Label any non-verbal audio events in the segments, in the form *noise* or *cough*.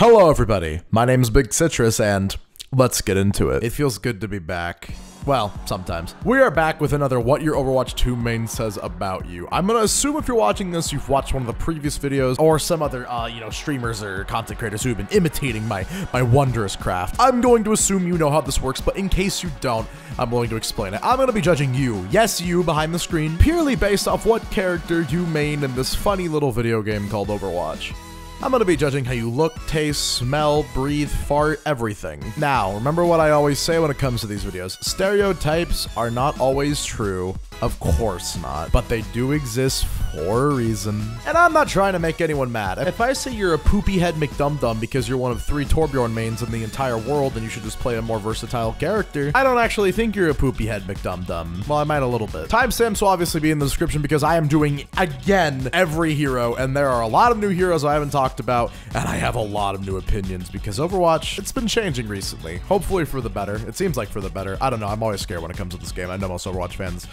Hello, everybody. My name is Big Citrus, and let's get into it. It feels good to be back. Well, sometimes. We are back with another What Your Overwatch 2 main says about you. I'm gonna assume if you're watching this, you've watched one of the previous videos or some other, uh, you know, streamers or content creators who've been imitating my, my wondrous craft. I'm going to assume you know how this works, but in case you don't, I'm willing to explain it. I'm gonna be judging you, yes, you behind the screen, purely based off what character you main in this funny little video game called Overwatch. I'm gonna be judging how you look, taste, smell, breathe, fart, everything. Now, remember what I always say when it comes to these videos. Stereotypes are not always true. Of course not. But they do exist for a reason. And I'm not trying to make anyone mad. If I say you're a poopy head McDumdum because you're one of three Torbjorn mains in the entire world and you should just play a more versatile character, I don't actually think you're a poopy head McDumdum. Well, I might a little bit. Timestamps will obviously be in the description because I am doing, again, every hero, and there are a lot of new heroes I haven't talked about, and I have a lot of new opinions because Overwatch, it's been changing recently. Hopefully for the better. It seems like for the better. I don't know. I'm always scared when it comes to this game. I know most Overwatch fans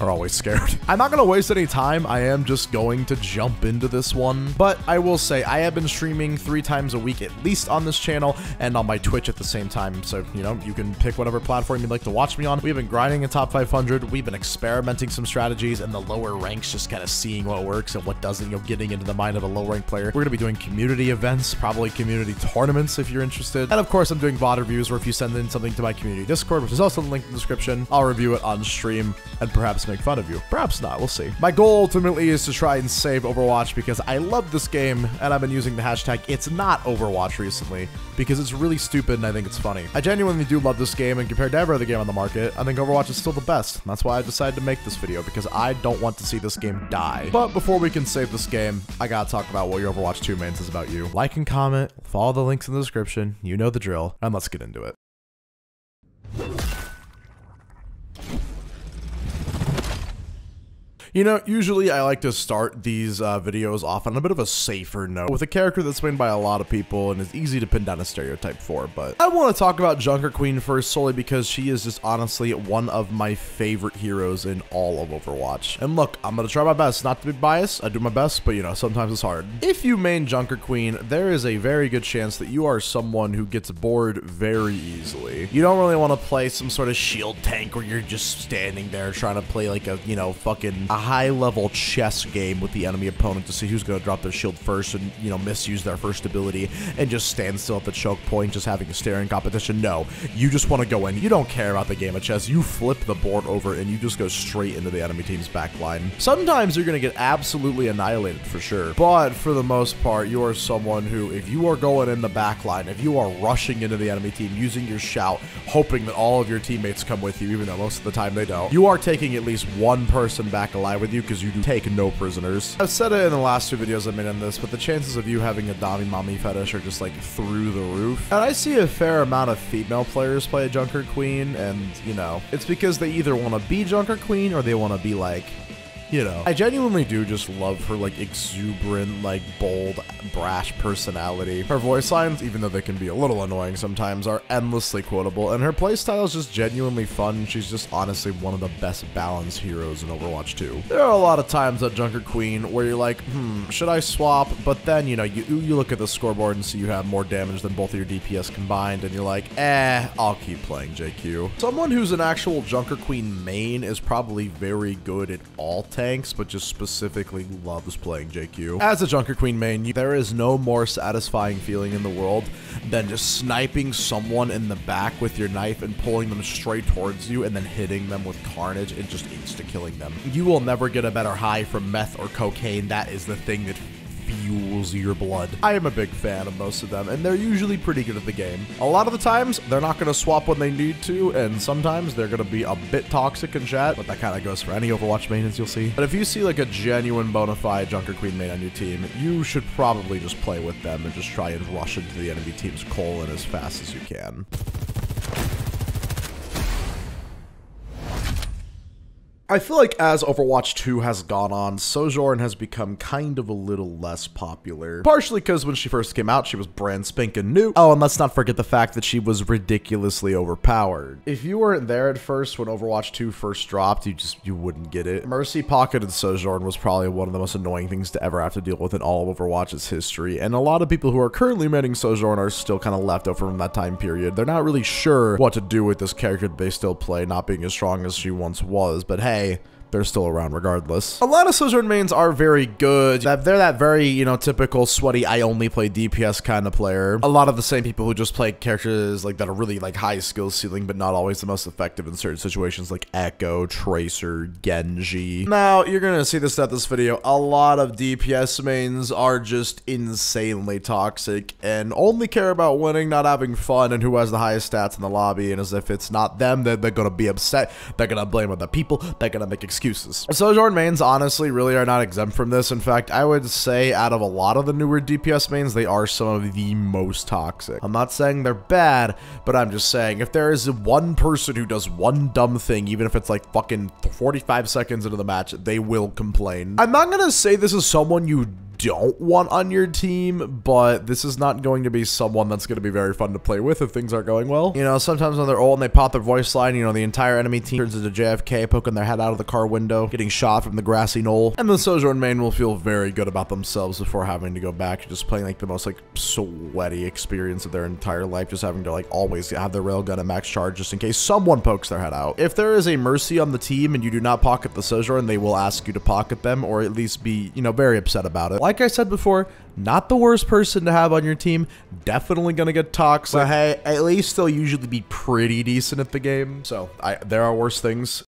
are always scared. *laughs* I'm not gonna waste any time. I am just going to jump into this one. But I will say, I have been streaming three times a week at least on this channel and on my Twitch at the same time. So, you know, you can pick whatever platform you'd like to watch me on. We've been grinding in top 500. We've been experimenting some strategies in the lower ranks, just kind of seeing what works and what doesn't, you know, getting into the mind of a low rank player. We're gonna be doing community events, probably community tournaments if you're interested. And of course, I'm doing VOD reviews where if you send in something to my community Discord, which is also linked in the description, I'll review it on stream and perhaps make fun of you. Perhaps not, we'll see. My goal ultimately is to try and save Overwatch because I love this game and I've been using the hashtag it's not Overwatch recently because it's really stupid and I think it's funny. I genuinely do love this game and compared to every other game on the market, I think Overwatch is still the best. That's why I decided to make this video because I don't want to see this game die. But before we can save this game, I gotta talk about what your Overwatch 2 mains is about you. Like and comment, follow the links in the description, you know the drill, and let's get into it. You know, usually I like to start these uh, videos off on a bit of a safer note with a character that's played by a lot of people and is easy to pin down a stereotype for, but I want to talk about Junker Queen first solely because she is just honestly one of my favorite heroes in all of Overwatch. And look, I'm going to try my best not to be biased. I do my best, but you know, sometimes it's hard. If you main Junker Queen, there is a very good chance that you are someone who gets bored very easily. You don't really want to play some sort of shield tank where you're just standing there trying to play like a, you know, fucking high level chess game with the enemy opponent to see who's going to drop their shield first and, you know, misuse their first ability and just stand still at the choke point, just having a staring competition. No, you just want to go in. You don't care about the game of chess. You flip the board over and you just go straight into the enemy team's back line. Sometimes you're going to get absolutely annihilated for sure, but for the most part, you are someone who, if you are going in the back line, if you are rushing into the enemy team using your shout, hoping that all of your teammates come with you, even though most of the time they don't, you are taking at least one person back alive with you because you do take no prisoners. I've said it in the last two videos I made on this, but the chances of you having a Dami Mommy fetish are just like through the roof. And I see a fair amount of female players play a Junker Queen, and you know, it's because they either want to be Junker Queen or they want to be like you know, I genuinely do just love her like exuberant, like bold, brash personality. Her voice lines, even though they can be a little annoying sometimes, are endlessly quotable, and her playstyle is just genuinely fun. She's just honestly one of the best balanced heroes in Overwatch 2. There are a lot of times at Junker Queen where you're like, hmm, should I swap? But then, you know, you, you look at the scoreboard and see you have more damage than both of your DPS combined, and you're like, eh, I'll keep playing JQ. Someone who's an actual Junker Queen main is probably very good at all tanks, but just specifically loves playing JQ. As a Junker Queen main, there is no more satisfying feeling in the world than just sniping someone in the back with your knife and pulling them straight towards you and then hitting them with carnage and just insta-killing them. You will never get a better high from meth or cocaine. That is the thing that fuels your blood. I am a big fan of most of them, and they're usually pretty good at the game. A lot of the times, they're not going to swap when they need to, and sometimes they're going to be a bit toxic in chat, but that kind of goes for any Overwatch main, as you'll see. But if you see like a genuine bona fide Junker Queen main on your team, you should probably just play with them and just try and rush into the enemy team's colon as fast as you can. I feel like as Overwatch 2 has gone on, Sojourn has become kind of a little less popular. Partially because when she first came out, she was brand spanking new. Oh, and let's not forget the fact that she was ridiculously overpowered. If you weren't there at first when Overwatch 2 first dropped, you just, you wouldn't get it. Mercy pocketed Sojourn was probably one of the most annoying things to ever have to deal with in all of Overwatch's history, and a lot of people who are currently manning Sojourn are still kind of left over from that time period. They're not really sure what to do with this character that they still play, not being as strong as she once was, but hey, Okay they're still around regardless. A lot of Sojourn mains are very good. They're that very, you know, typical sweaty, I only play DPS kind of player. A lot of the same people who just play characters like that are really like high skill ceiling, but not always the most effective in certain situations like Echo, Tracer, Genji. Now, you're gonna see this at this video. A lot of DPS mains are just insanely toxic and only care about winning, not having fun, and who has the highest stats in the lobby. And as if it's not them, they're gonna be upset. They're gonna blame other people. They're gonna make excuses excuses. Sojourn mains honestly really are not exempt from this. In fact, I would say out of a lot of the newer DPS mains, they are some of the most toxic. I'm not saying they're bad, but I'm just saying if there is one person who does one dumb thing, even if it's like fucking 45 seconds into the match, they will complain. I'm not gonna say this is someone you don't want on your team, but this is not going to be someone that's going to be very fun to play with if things aren't going well. You know, sometimes when they're old and they pop their voice line, you know, the entire enemy team turns into JFK, poking their head out of the car window, getting shot from the grassy knoll, and the Sojourn main will feel very good about themselves before having to go back just playing like the most like sweaty experience of their entire life, just having to like always have their railgun at max charge just in case someone pokes their head out. If there is a Mercy on the team and you do not pocket the Sojourn, they will ask you to pocket them or at least be, you know, very upset about it. I said before, not the worst person to have on your team. Definitely gonna get toxic. But hey, at least they'll usually be pretty decent at the game. So I, there are worse things.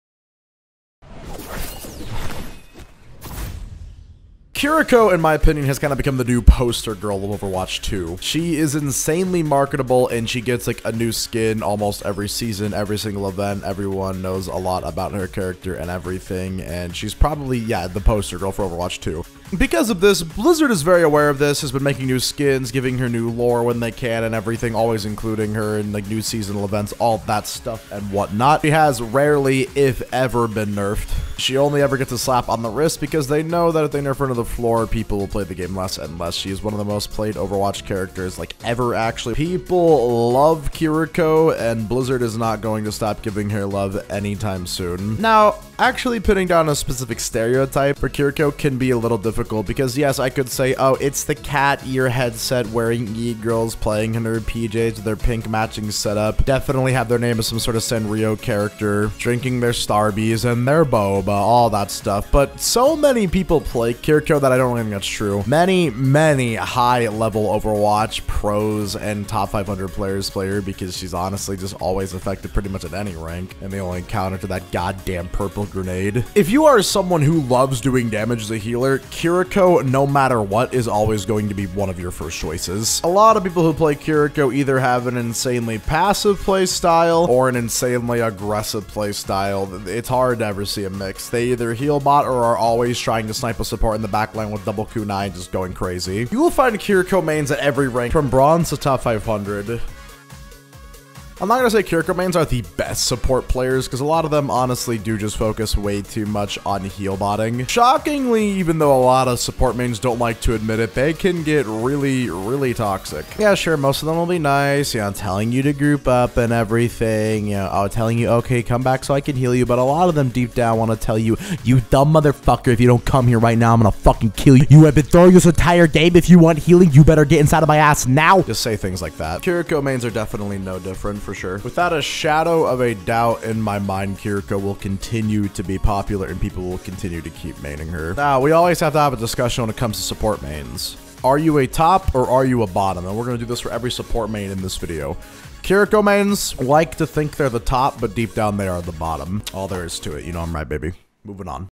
Kiriko, in my opinion, has kind of become the new poster girl of Overwatch 2. She is insanely marketable and she gets like a new skin almost every season, every single event. Everyone knows a lot about her character and everything. And she's probably, yeah, the poster girl for Overwatch 2. Because of this, Blizzard is very aware of this, has been making new skins, giving her new lore when they can and everything, always including her in like new seasonal events, all that stuff and whatnot. She has rarely, if ever, been nerfed. She only ever gets a slap on the wrist because they know that if they nerf her to the floor, people will play the game less and less. She is one of the most played Overwatch characters like ever actually. People love Kiriko and Blizzard is not going to stop giving her love anytime soon. Now, actually putting down a specific stereotype for Kiriko can be a little difficult because yes, I could say, oh, it's the cat ear headset wearing e-girls playing in her PJs with their pink matching setup. Definitely have their name as some sort of Sanrio character, drinking their Starbies and their boba, all that stuff. But so many people play Kiriko that I don't think that's true. Many, many high-level Overwatch pros and top 500 players play her because she's honestly just always effective pretty much at any rank, and they only counter to that goddamn purple grenade. If you are someone who loves doing damage as a healer, Kiriko no matter what, is always going to be one of your first choices. A lot of people who play Kiriko either have an insanely passive playstyle or an insanely aggressive playstyle. It's hard to ever see a mix. They either heal bot or are always trying to snipe a support in the backline with double kunai just going crazy. You will find Kiriko mains at every rank, from bronze to top 500. I'm not going to say Kiriko mains are the best support players, because a lot of them honestly do just focus way too much on heal botting. Shockingly, even though a lot of support mains don't like to admit it, they can get really, really toxic. Yeah, sure, most of them will be nice, you know, telling you to group up and everything, you know, oh, telling you, okay, come back so I can heal you, but a lot of them deep down want to tell you, you dumb motherfucker, if you don't come here right now, I'm gonna fucking kill you. You have been throwing this entire game. If you want healing, you better get inside of my ass now. Just say things like that. Kiriko mains are definitely no different for sure. Without a shadow of a doubt in my mind, Kiriko will continue to be popular and people will continue to keep maining her. Now, we always have to have a discussion when it comes to support mains. Are you a top or are you a bottom? And we're going to do this for every support main in this video. Kiriko mains like to think they're the top, but deep down they are the bottom. All there is to it. You know I'm right, baby. Moving on.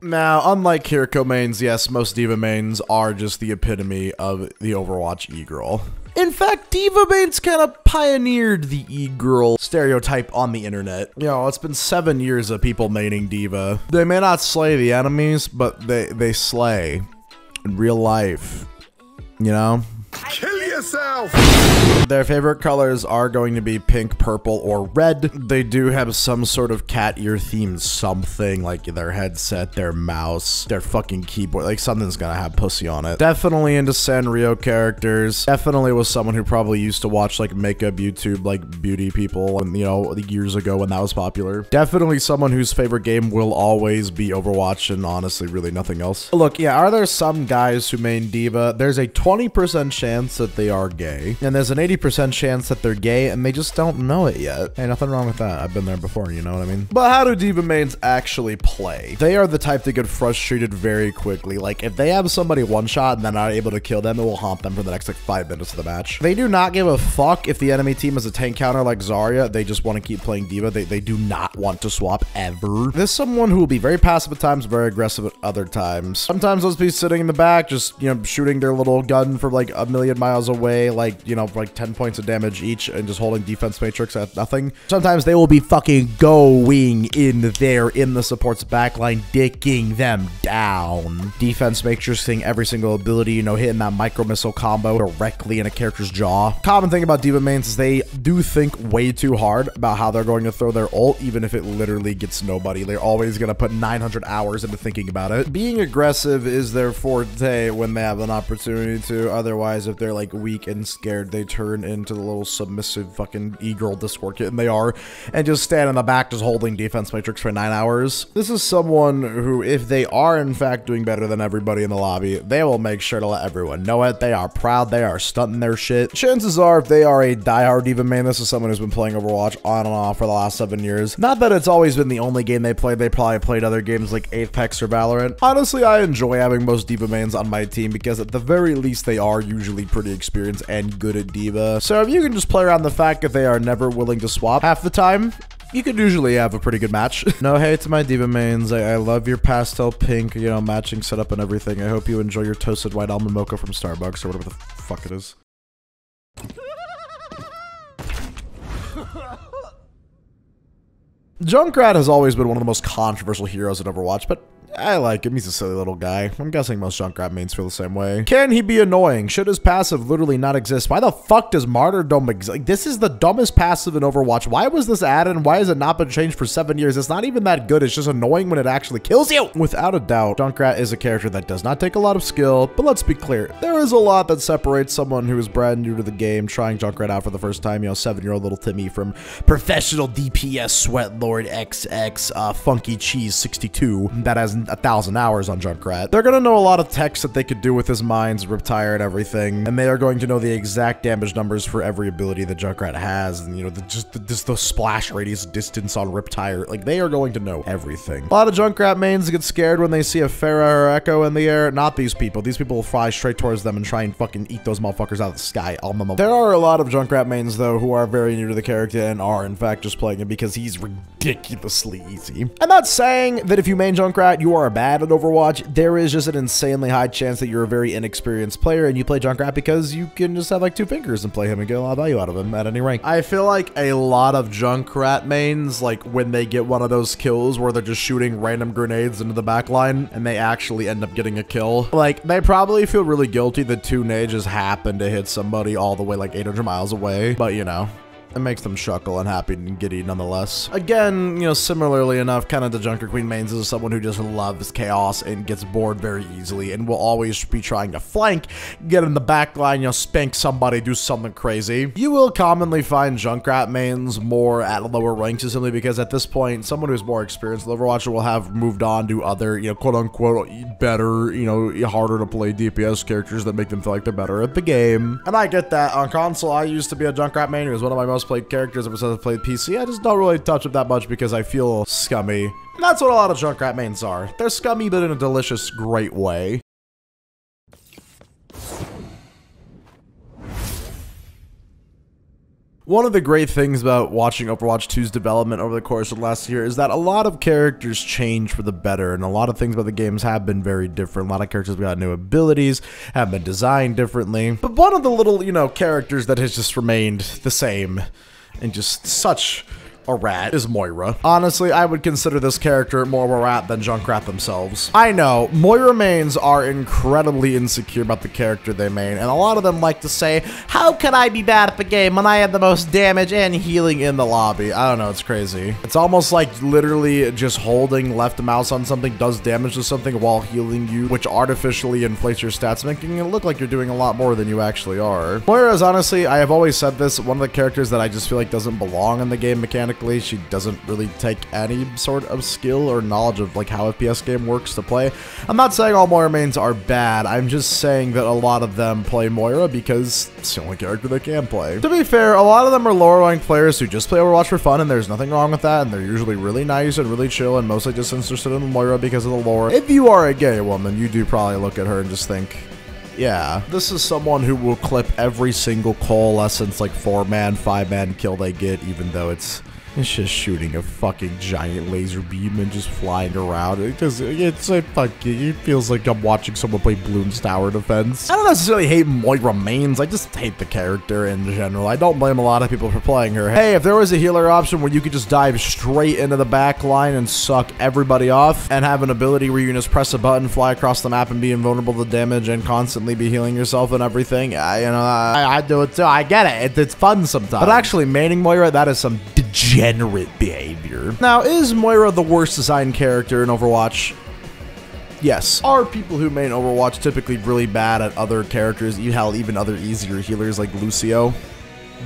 Now, unlike Kiriko mains, yes, most D.Va mains are just the epitome of the Overwatch e-girl. In fact, D.Va mains kind of pioneered the e-girl stereotype on the internet. You know, it's been seven years of people maining D.Va. They may not slay the enemies, but they, they slay in real life. You know? Kill yourself! Their favorite colors are going to be pink, purple, or red. They do have some sort of cat ear themed something, like their headset, their mouse, their fucking keyboard, like something's gonna have pussy on it. Definitely into Sanrio characters. Definitely was someone who probably used to watch like makeup YouTube, like beauty people, and you know, years ago when that was popular. Definitely someone whose favorite game will always be Overwatch and honestly really nothing else. Look, yeah, are there some guys who main D.Va? There's a 20% chance that they are gay, and there's an 80% chance that they're gay and they just don't know it yet. Hey, nothing wrong with that. I've been there before, you know what I mean? But how do D.Va mains actually play? They are the type to get frustrated very quickly. Like, if they have somebody one shot and they're not able to kill them, it will haunt them for the next like five minutes of the match. They do not give a fuck if the enemy team is a tank counter like Zarya. They just want to keep playing D.Va. They, they do not want to swap ever. This is someone who will be very passive at times, very aggressive at other times. Sometimes they'll be sitting in the back, just, you know, shooting their little gun for, like a million miles away, like, you know, like 10 points of damage each and just holding defense matrix at nothing. Sometimes they will be fucking going in there in the support's backline, dicking them down. Defense matrix thing every single ability, you know, hitting that micro missile combo directly in a character's jaw. Common thing about D.Va mains is they do think way too hard about how they're going to throw their ult, even if it literally gets nobody. They're always going to put 900 hours into thinking about it. Being aggressive is their forte when they have an opportunity to. Otherwise, if they're like weak and scared, they turn into the little submissive fucking e-girl Discord kitten they are and just stand in the back just holding defense matrix for nine hours. This is someone who, if they are in fact doing better than everybody in the lobby, they will make sure to let everyone know it. They are proud. They are stunting their shit. Chances are, if they are a diehard D.Va main, this is someone who's been playing Overwatch on and off for the last seven years. Not that it's always been the only game they played. They probably played other games like Apex or Valorant. Honestly, I enjoy having most D.Va mains on my team because at the very least, they are usually pretty experienced and good at D.Va. So if you can just play around the fact that they are never willing to swap half the time, you could usually have a pretty good match. *laughs* no hate to my D.Va mains. I, I, love your pastel pink, you know, matching setup and everything. I hope you enjoy your toasted white almond mocha from Starbucks or whatever the fuck it is. Junkrat has always been one of the most controversial heroes in Overwatch, but I like him. He's a silly little guy. I'm guessing most Junkrat mains feel the same way. Can he be annoying? Should his passive literally not exist? Why the fuck does Martyrdom exist? Like, this is the dumbest passive in Overwatch. Why was this added and why has it not been changed for seven years? It's not even that good. It's just annoying when it actually kills you. Without a doubt, Junkrat is a character that does not take a lot of skill, but let's be clear. There is a lot that separates someone who is brand new to the game, trying Junkrat out for the first time, you know, seven-year-old little Timmy from professional DPS Sweatlord XX uh, Funky Cheese 62 that has a thousand hours on Junkrat. They're gonna know a lot of text that they could do with his mines, Riptire and everything, and they are going to know the exact damage numbers for every ability that Junkrat has, and you know, the, just the, just the splash radius distance on Riptire. Like, they are going to know everything. A lot of Junkrat mains get scared when they see a Pharah or Echo in the air. Not these people. These people will fly straight towards them and try and fucking eat those motherfuckers out of the sky. There are a lot of Junkrat mains, though, who are very new to the character and are, in fact, just playing it because he's ridiculously easy. I'm not saying that if you main Junkrat, you are bad at Overwatch. There is just an insanely high chance that you're a very inexperienced player and you play Junkrat because you can just have like two fingers and play him and get a lot of value out of him at any rank. I feel like a lot of Junkrat mains, like when they get one of those kills where they're just shooting random grenades into the backline and they actually end up getting a kill, like they probably feel really guilty that two nades just happened to hit somebody all the way like 800 miles away. But you know, it makes them chuckle and happy and giddy nonetheless. Again, you know, similarly enough, kind of the Junker Queen mains is someone who just loves chaos and gets bored very easily and will always be trying to flank, get in the back line, you know, spank somebody, do something crazy. You will commonly find Junkrat mains more at lower ranks simply because at this point, someone who's more experienced in Overwatch will have moved on to other, you know, quote unquote, better, you know, harder to play DPS characters that make them feel like they're better at the game. And I get that. On console, I used to be a Junkrat main. It was one of my most played characters ever since I played PC. I just don't really touch it that much because I feel scummy. And that's what a lot of Junkrat mains are. They're scummy, but in a delicious, great way. One of the great things about watching Overwatch 2's development over the course of the last year is that a lot of characters change for the better, and a lot of things about the games have been very different. A lot of characters got new abilities, have been designed differently. But one of the little, you know, characters that has just remained the same, and just such a rat, is Moira. Honestly, I would consider this character more of a rat than Junkrat themselves. I know, Moira mains are incredibly insecure about the character they main, and a lot of them like to say, how can I be bad at the game when I have the most damage and healing in the lobby? I don't know, it's crazy. It's almost like literally just holding left mouse on something does damage to something while healing you, which artificially inflates your stats, making it look like you're doing a lot more than you actually are. Moira is honestly, I have always said this, one of the characters that I just feel like doesn't belong in the game She doesn't really take any sort of skill or knowledge of like how FPS game works to play. I'm not saying all Moira mains are bad, I'm just saying that a lot of them play Moira because it's the only character they can play. To be fair, a lot of them are lower ranked players who just play Overwatch for fun and there's nothing wrong with that and they're usually really nice and really chill and mostly just interested in Moira because of the lore. If you are a gay woman, you do probably look at her and just think, yeah, this is someone who will clip every single coalescence like four man, five man kill they get, even though it's it's just shooting a fucking giant laser beam and just flying around. It just, it's a fucking, it feels like I'm watching someone play Bloons Tower Defense. I don't necessarily hate Moira mains, I just hate the character in general. I don't blame a lot of people for playing her. Hey, if there was a healer option where you could just dive straight into the back line and suck everybody off and have an ability where you can just press a button, fly across the map and be invulnerable to damage and constantly be healing yourself and everything, I, you know, I, I do it too. I get it. it. It's fun sometimes. But actually, maining Moira, that is some degenerate behavior. Now, is Moira the worst designed character in Overwatch? Yes. Are people who main Overwatch typically really bad at other characters, hell, even other easier healers like Lucio?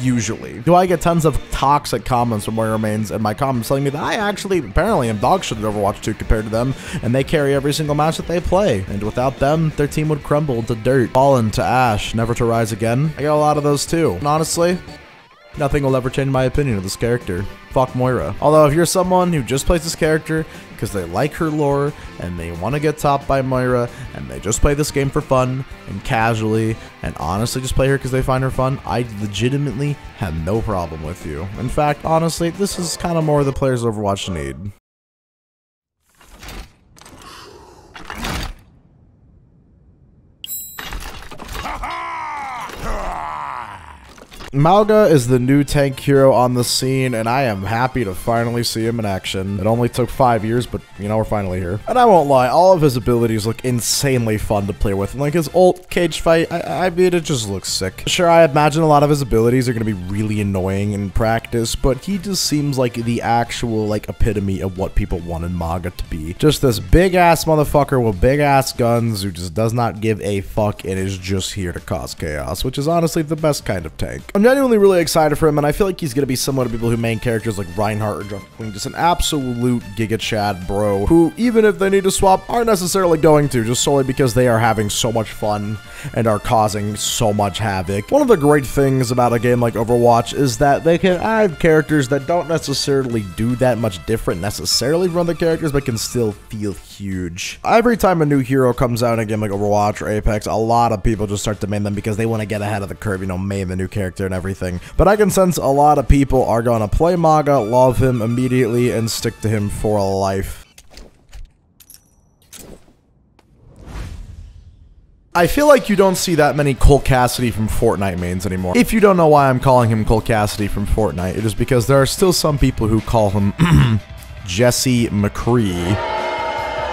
Usually. Do I get tons of toxic comments from Moira mains and my comments telling me that I actually apparently am dog shit at Overwatch 2 compared to them, and they carry every single match that they play. And without them, their team would crumble to dirt, fallen to ash, never to rise again. I get a lot of those too. And honestly, Nothing will ever change my opinion of this character. Fuck Moira. Although if you're someone who just plays this character because they like her lore and they want to get topped by Moira and they just play this game for fun and casually and honestly just play her because they find her fun, I legitimately have no problem with you. In fact, honestly, this is kind of more the players Overwatch need. Mauga is the new tank hero on the scene, and I am happy to finally see him in action. It only took five years, but you know, we're finally here. And I won't lie, all of his abilities look insanely fun to play with. And like his ult cage fight, I, I mean, it just looks sick. Sure, I imagine a lot of his abilities are going to be really annoying in practice, but he just seems like the actual, like, epitome of what people wanted Mauga to be. Just this big-ass motherfucker with big-ass guns who just does not give a fuck and is just here to cause chaos, which is honestly the best kind of tank. I'm genuinely really excited for him, and I feel like he's going to be similar to people who main characters like Reinhardt or Junker Queen. Just an absolute Giga Chad bro, who, even if they need to swap, aren't necessarily going to, just solely because they are having so much fun and are causing so much havoc. One of the great things about a game like Overwatch is that they can add characters that don't necessarily do that much different necessarily from other characters, but can still feel huge. Every time a new hero comes out in a game like Overwatch or Apex, a lot of people just start to main them because they want to get ahead of the curve, you know, main the new character and everything. But I can sense a lot of people are going to play Mauga, love him immediately, and stick to him for a life. I feel like you don't see that many Cole Cassidy from Fortnite mains anymore. If you don't know why I'm calling him Cole Cassidy from Fortnite, it is because there are still some people who call him *clears throat* Jesse McCree.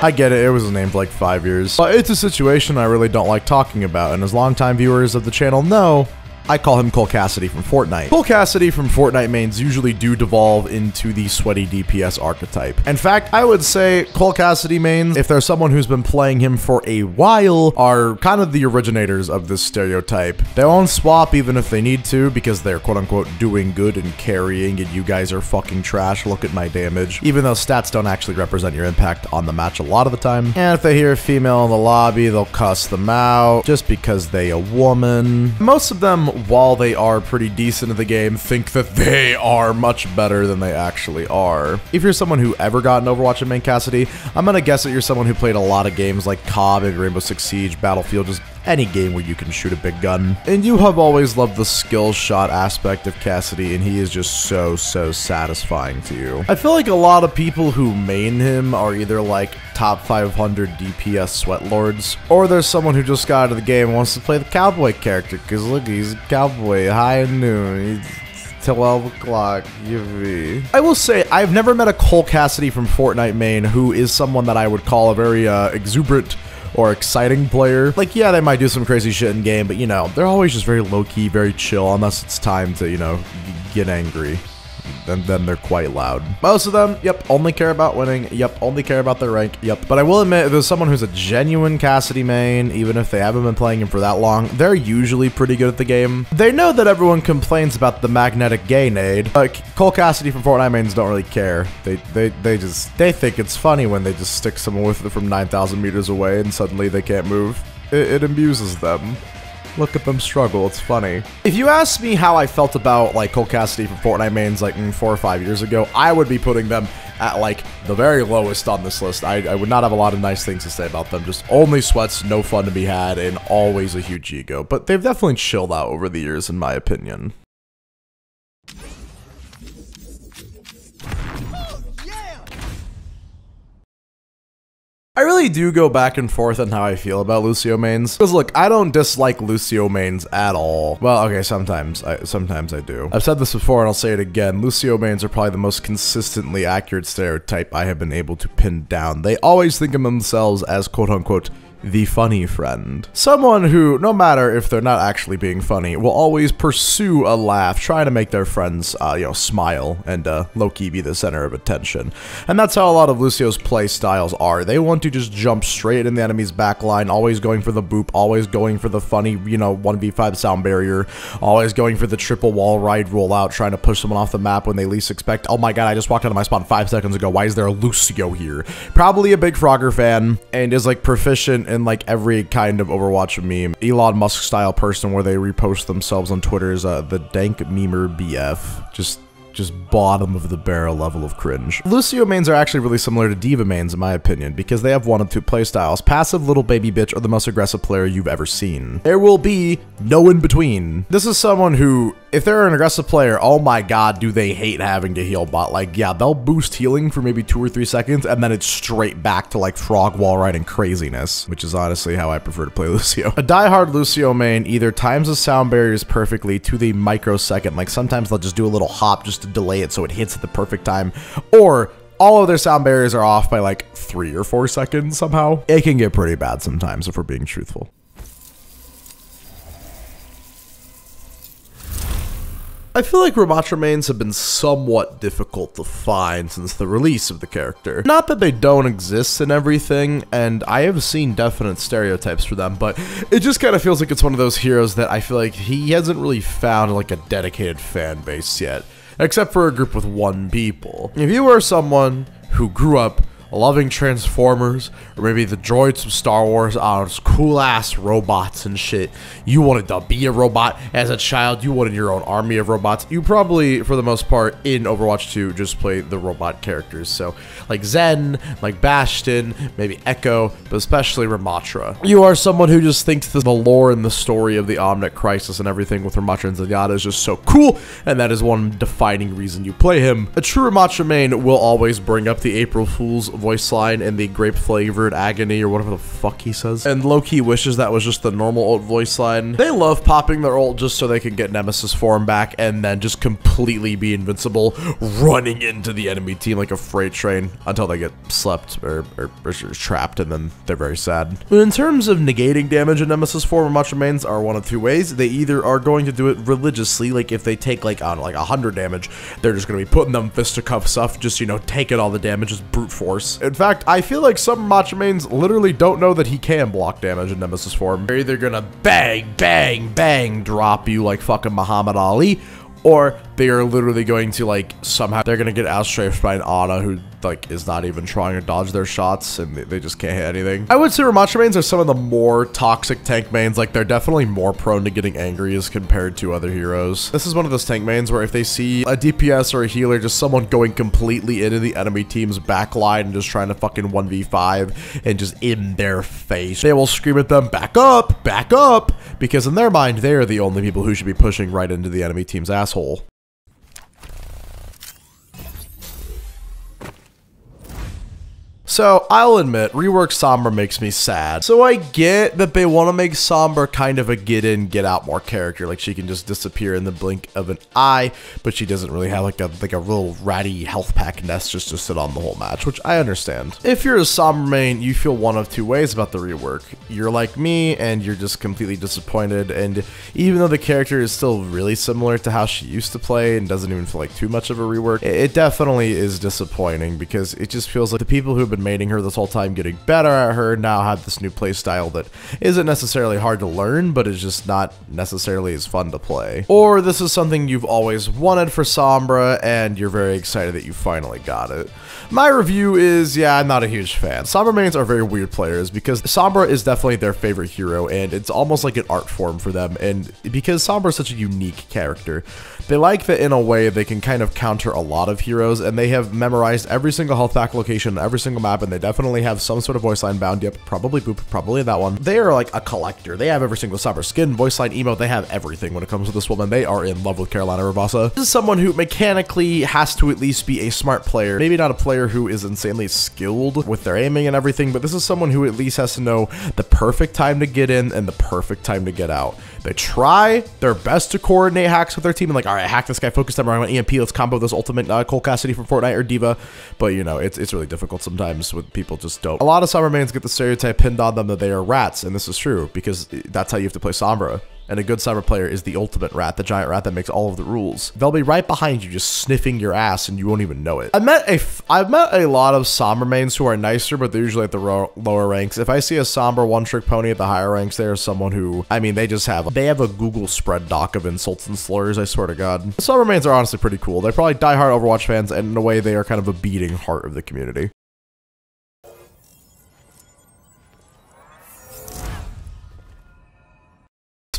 I get it, it was a name for like five years. But it's a situation I really don't like talking about, and as longtime viewers of the channel know, I call him Cole Cassidy from Fortnite. Cole Cassidy from Fortnite mains usually do devolve into the sweaty DPS archetype. In fact, I would say Cole Cassidy mains, if there's someone who's been playing him for a while, are kind of the originators of this stereotype. They won't swap even if they need to because they're quote unquote doing good and carrying and you guys are fucking trash, look at my damage. Even though stats don't actually represent your impact on the match a lot of the time. And if they hear a female in the lobby, they'll cuss them out just because they a woman. Most of them while they are pretty decent at the game, think that they are much better than they actually are. If you're someone who ever got an Overwatch in main Cassidy, I'm gonna guess that you're someone who played a lot of games like COD and Rainbow Six Siege, Battlefield, just any game where you can shoot a big gun. And you have always loved the skill shot aspect of Cassidy, and he is just so, so satisfying to you. I feel like a lot of people who main him are either like top 500 DPS sweat lords, or there's someone who just got out of the game and wants to play the cowboy character, because look, he's a cowboy, high and noon. He's 12 o'clock UV. I will say, I've never met a Cole Cassidy from Fortnite main who is someone that I would call a very uh, exuberant or exciting player. Like, yeah, they might do some crazy shit in game, but you know, they're always just very low key, very chill, unless it's time to, you know, get angry and then they're quite loud. Most of them, yep, only care about winning. Yep, only care about their rank. Yep. But I will admit, if there's someone who's a genuine Cassidy main, even if they haven't been playing him for that long, they're usually pretty good at the game. They know that everyone complains about the magnetic gay nade. Like, Cole Cassidy from Fortnite mains don't really care. They, they, they just, they think it's funny when they just stick someone with it from 9,000 meters away and suddenly they can't move. It, it amuses them. Look at them struggle. It's funny. If you ask me how I felt about like Cole Cassidy from Fortnite mains like mm, four or five years ago, I would be putting them at like the very lowest on this list. I, I would not have a lot of nice things to say about them. Just only sweats, no fun to be had, and always a huge ego. But they've definitely chilled out over the years, in my opinion. I really do go back and forth on how I feel about Lucio mains. Because look, I don't dislike Lucio mains at all. Well, okay, sometimes. I, sometimes I do. I've said this before and I'll say it again. Lucio mains are probably the most consistently accurate stereotype I have been able to pin down. They always think of themselves as quote unquote the funny friend. Someone who, no matter if they're not actually being funny, will always pursue a laugh, trying to make their friends, uh, you know, smile and uh, low-key be the center of attention. And that's how a lot of Lucio's play styles are. They want to just jump straight in the enemy's backline, always going for the boop, always going for the funny, you know, 1v5 sound barrier, always going for the triple wall ride rollout, trying to push someone off the map when they least expect. Oh my god, I just walked out of my spawn five seconds ago. Why is there a Lucio here? Probably a big Frogger fan and is like proficient in like every kind of Overwatch meme. Elon Musk style person where they repost themselves on Twitter is uh, the dank memer BF. Just just bottom of the barrel level of cringe. Lucio mains are actually really similar to D.Va mains in my opinion, because they have one of two playstyles. Passive little baby bitch or the most aggressive player you've ever seen. There will be no in between. This is someone who if they're an aggressive player, oh my god, do they hate having to heal bot. Like, yeah, they'll boost healing for maybe two or three seconds, and then it's straight back to like frog wall riding craziness, which is honestly how I prefer to play *laughs* Lucio. A diehard Lucio main either times the sound barriers perfectly to the microsecond, like sometimes they'll just do a little hop just to delay it so it hits at the perfect time, or all of their sound barriers are off by like three or four seconds somehow. It can get pretty bad sometimes if we're being truthful. I feel like Ramattra mains have been somewhat difficult to find since the release of the character. Not that they don't exist in everything, and I have seen definite stereotypes for them, but it just kind of feels like it's one of those heroes that I feel like he hasn't really found like a dedicated fan base yet, except for a group with one people. If you are someone who grew up loving Transformers, or maybe the droids from Star Wars, uh, cool ass robots and shit. You wanted to be a robot as a child, you wanted your own army of robots. You probably, for the most part, in Overwatch 2, just play the robot characters. So, like Zen, like Bastion, maybe Echo, but especially Ramattra. You are someone who just thinks the lore and the story of the Omnic Crisis and everything with Ramattra and Zenyatta is just so cool, and that is one defining reason you play him. A true Ramattra main will always bring up the April Fool's voice line in the grape flavored agony or whatever the fuck he says. And Loki wishes that was just the normal old voice line. They love popping their ult just so they can get Nemesis form back and then just completely be invincible, running into the enemy team like a freight train until they get slept or, or, or trapped and then they're very sad. In terms of negating damage in Nemesis form, Macho Mains are one of two ways. They either are going to do it religiously, like if they take like, on like 100 damage, they're just going to be putting them fisticuffs stuff, just, you know, taking all the damage, just brute force. In fact, I feel like some Macho Mains literally don't know that he can block damage in Nemesis form. They're either gonna bang, bang, bang drop you like fucking Muhammad Ali, or they are literally going to like somehow they're gonna get outstrafed by an Ana who like is not even trying to dodge their shots and they, just can't hit anything. I would say Ramattra mains are some of the more toxic tank mains. Like they're definitely more prone to getting angry as compared to other heroes. This is one of those tank mains where if they see a DPS or a healer, just someone going completely into the enemy team's backline and just trying to fucking 1v5 and just in their face, they will scream at them, back up, back up, because in their mind, they are the only people who should be pushing right into the enemy team's asshole. So I'll admit, rework Sombra makes me sad. So I get that they want to make Sombra kind of a get in, get out more character. Like she can just disappear in the blink of an eye, but she doesn't really have like a like a real ratty health pack nest just to sit on the whole match, which I understand. If you're a Sombra main, you feel one of two ways about the rework. You're like me and you're just completely disappointed and even though the character is still really similar to how she used to play and doesn't even feel like too much of a rework, it definitely is disappointing because it just feels like the people who have been maining her this whole time getting better at her now have this new playstyle that isn't necessarily hard to learn, but is just not necessarily as fun to play. Or this is something you've always wanted for Sombra and you're very excited that you finally got it. My review is, yeah, I'm not a huge fan. Sombra mains are very weird players because Sombra is definitely their favorite hero and it's almost like an art form for them. And because Sombra is such a unique character, they like that in a way they can kind of counter a lot of heroes and they have memorized every single health pack location, every single map, and they definitely have some sort of voice line bound. Yep, probably Boop, probably that one. They are like a collector. They have every single Sombra skin, voice line, emote. They have everything when it comes to this woman. They are in love with Carolina Ravassa. This is someone who mechanically has to at least be a smart player. Maybe not a player who is insanely skilled with their aiming and everything, but this is someone who at least has to know the perfect time to get in and the perfect time to get out. They try their best to coordinate hacks with their team and like, all right, hack this guy, focus them around EMP, let's combo this ultimate uh, Cole Cassidy from Fortnite or D.Va. But you know, it's, it's really difficult sometimes when people just don't. A lot of Sombra mains get the stereotype pinned on them that they are rats, and this is true because that's how you have to play Sombra and a good cyber player is the ultimate rat, the giant rat that makes all of the rules. They'll be right behind you, just sniffing your ass, and you won't even know it. I met a, I've met a lot of Sombra mains who are nicer, but they're usually at the lower ranks. If I see a Sombra one-trick pony at the higher ranks, they are someone who, I mean, they just have, they have a Google spread doc of insults and slurs, I swear to God. Sombra mains are honestly pretty cool. They're probably diehard Overwatch fans, and in a way, they are kind of a beating heart of the community.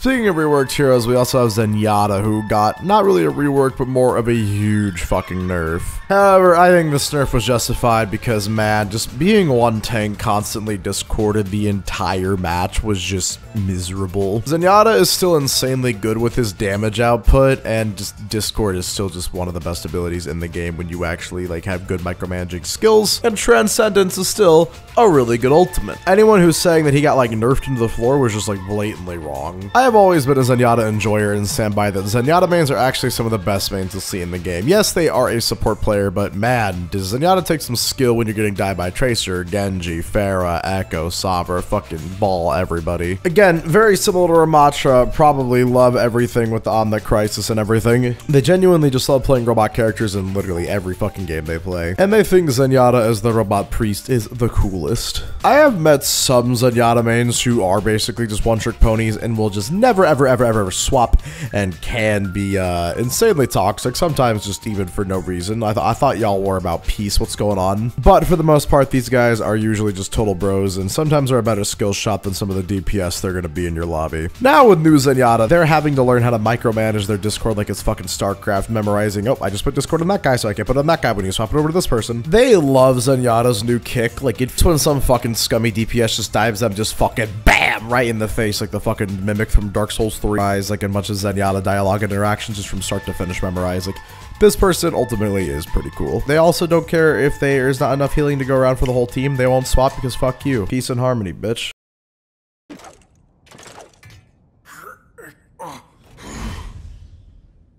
Speaking of reworked heroes, we also have Zenyatta, who got not really a rework, but more of a huge fucking nerf. However, I think this nerf was justified because, man, just being one tank constantly discorded the entire match was just miserable. Zenyatta is still insanely good with his damage output, and just Discord is still just one of the best abilities in the game when you actually like have good micromanaging skills, and Transcendence is still a really good ultimate. Anyone who's saying that he got like nerfed into the floor was just like blatantly wrong. I have always been a Zenyatta enjoyer and stand by that Zenyatta mains are actually some of the best mains to see in the game. Yes, they are a support player, but man, does Zenyatta take some skill when you're getting died by Tracer, Genji, Pharah, Echo, Sombra, fucking ball everybody. Again, very similar to Ramattra, probably love everything with the Omnic Crisis and everything. They genuinely just love playing robot characters in literally every fucking game they play. And they think Zenyatta as the robot priest is the coolest. I have met some Zenyatta mains who are basically just one-trick ponies and will just never, ever, ever, ever, ever swap and can be uh, insanely toxic, sometimes just even for no reason. I, th I thought y'all were about peace, what's going on? But for the most part, these guys are usually just total bros, and sometimes are a better skill shot than some of the DPS they're going to be in your lobby. Now with new Zenyatta, they're having to learn how to micromanage their Discord like it's fucking StarCraft, memorizing, oh, I just put Discord on that guy, so I can't put on that guy when you swap it over to this person. They love Zenyatta's new kick, like it's when some fucking scummy DPS just dives them just fucking BAM! Right in the face, like the fucking mimic from Dark Souls 3 eyes, like in much as Zenyatta dialogue and interactions just from start to finish memorized. Like, this person ultimately is pretty cool. They also don't care if there's not enough healing to go around for the whole team. They won't swap because fuck you. Peace and harmony, bitch.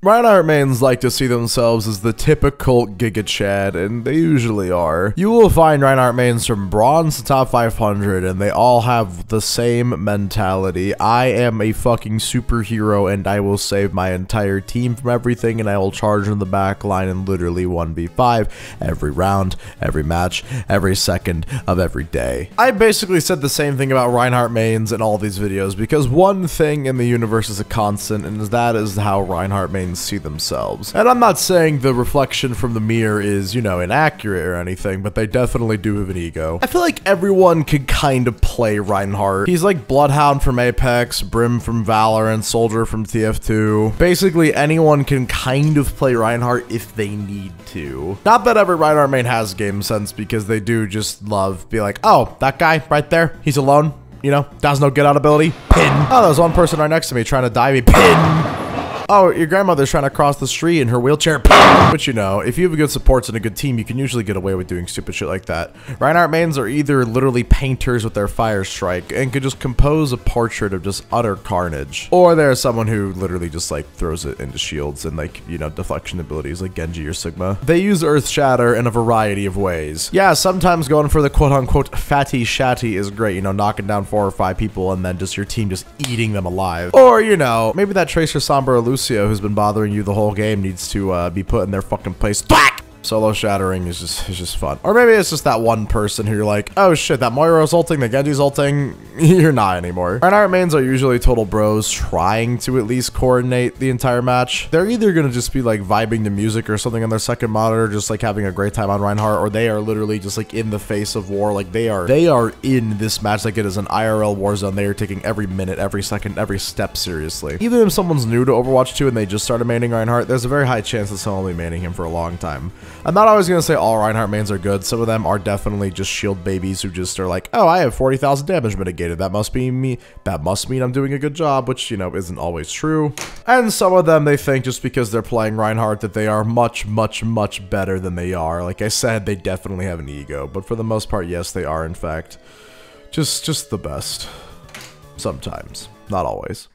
Reinhardt mains like to see themselves as the typical Giga Chad, and they usually are. You will find Reinhardt mains from bronze to top 500, and they all have the same mentality. I am a fucking superhero, and I will save my entire team from everything, and I will charge in the back line and literally 1v5 every round, every match, every second of every day. I basically said the same thing about Reinhardt mains in all these videos, because one thing in the universe is a constant, and that is how Reinhardt mains see themselves. And I'm not saying the reflection from the mirror is, you know, inaccurate or anything, but they definitely do have an ego. I feel like everyone could kind of play Reinhardt. He's like Bloodhound from Apex, Brim from Valorant, Soldier from TF2. Basically, anyone can kind of play Reinhardt if they need to. Not that every Reinhardt main has game sense, because they do just love be like, oh, that guy right there, he's alone. You know, has no get out ability. Pin. Oh, there's one person right next to me trying to die me. Pin. Oh, your grandmother's trying to cross the street in her wheelchair. *laughs* But you know, if you have good supports and a good team, you can usually get away with doing stupid shit like that. Reinhardt mains are either literally painters with their fire strike and could just compose a portrait of just utter carnage, or there's someone who literally just like throws it into shields and like, you know, deflection abilities like Genji or Sigma. They use Earth Shatter in a variety of ways. Yeah, sometimes going for the quote unquote fatty shatty is great, you know, knocking down four or five people and then just your team just eating them alive. Or, you know, maybe that Tracer Sombra or Lucio who's been bothering you the whole game needs to uh, be put in their fucking place. Thwack! Solo shattering is just is just fun. Or maybe it's just that one person who you're like, oh shit, that Moira's ulting, the Genji's ulting, *laughs* you're not anymore. Reinhardt mains are usually total bros trying to at least coordinate the entire match. They're either gonna just be like vibing to music or something on their second monitor, just like having a great time on Reinhardt, or they are literally just like in the face of war. Like they are they are in this match like it is an IRL war zone. They are taking every minute, every second, every step seriously. Even if someone's new to Overwatch 2 and they just started maining Reinhardt, there's a very high chance that someone will be maining him for a long time. I'm not always going to say all Reinhardt mains are good. Some of them are definitely just shield babies who just are like, oh, I have 40,000 damage mitigated. That must be me. That must mean I'm doing a good job, which, you know, isn't always true. And some of them, they think just because they're playing Reinhardt that they are much, much, much better than they are. Like I said, they definitely have an ego. But for the most part, yes, they are, in fact, just, just the best. Sometimes. Not always.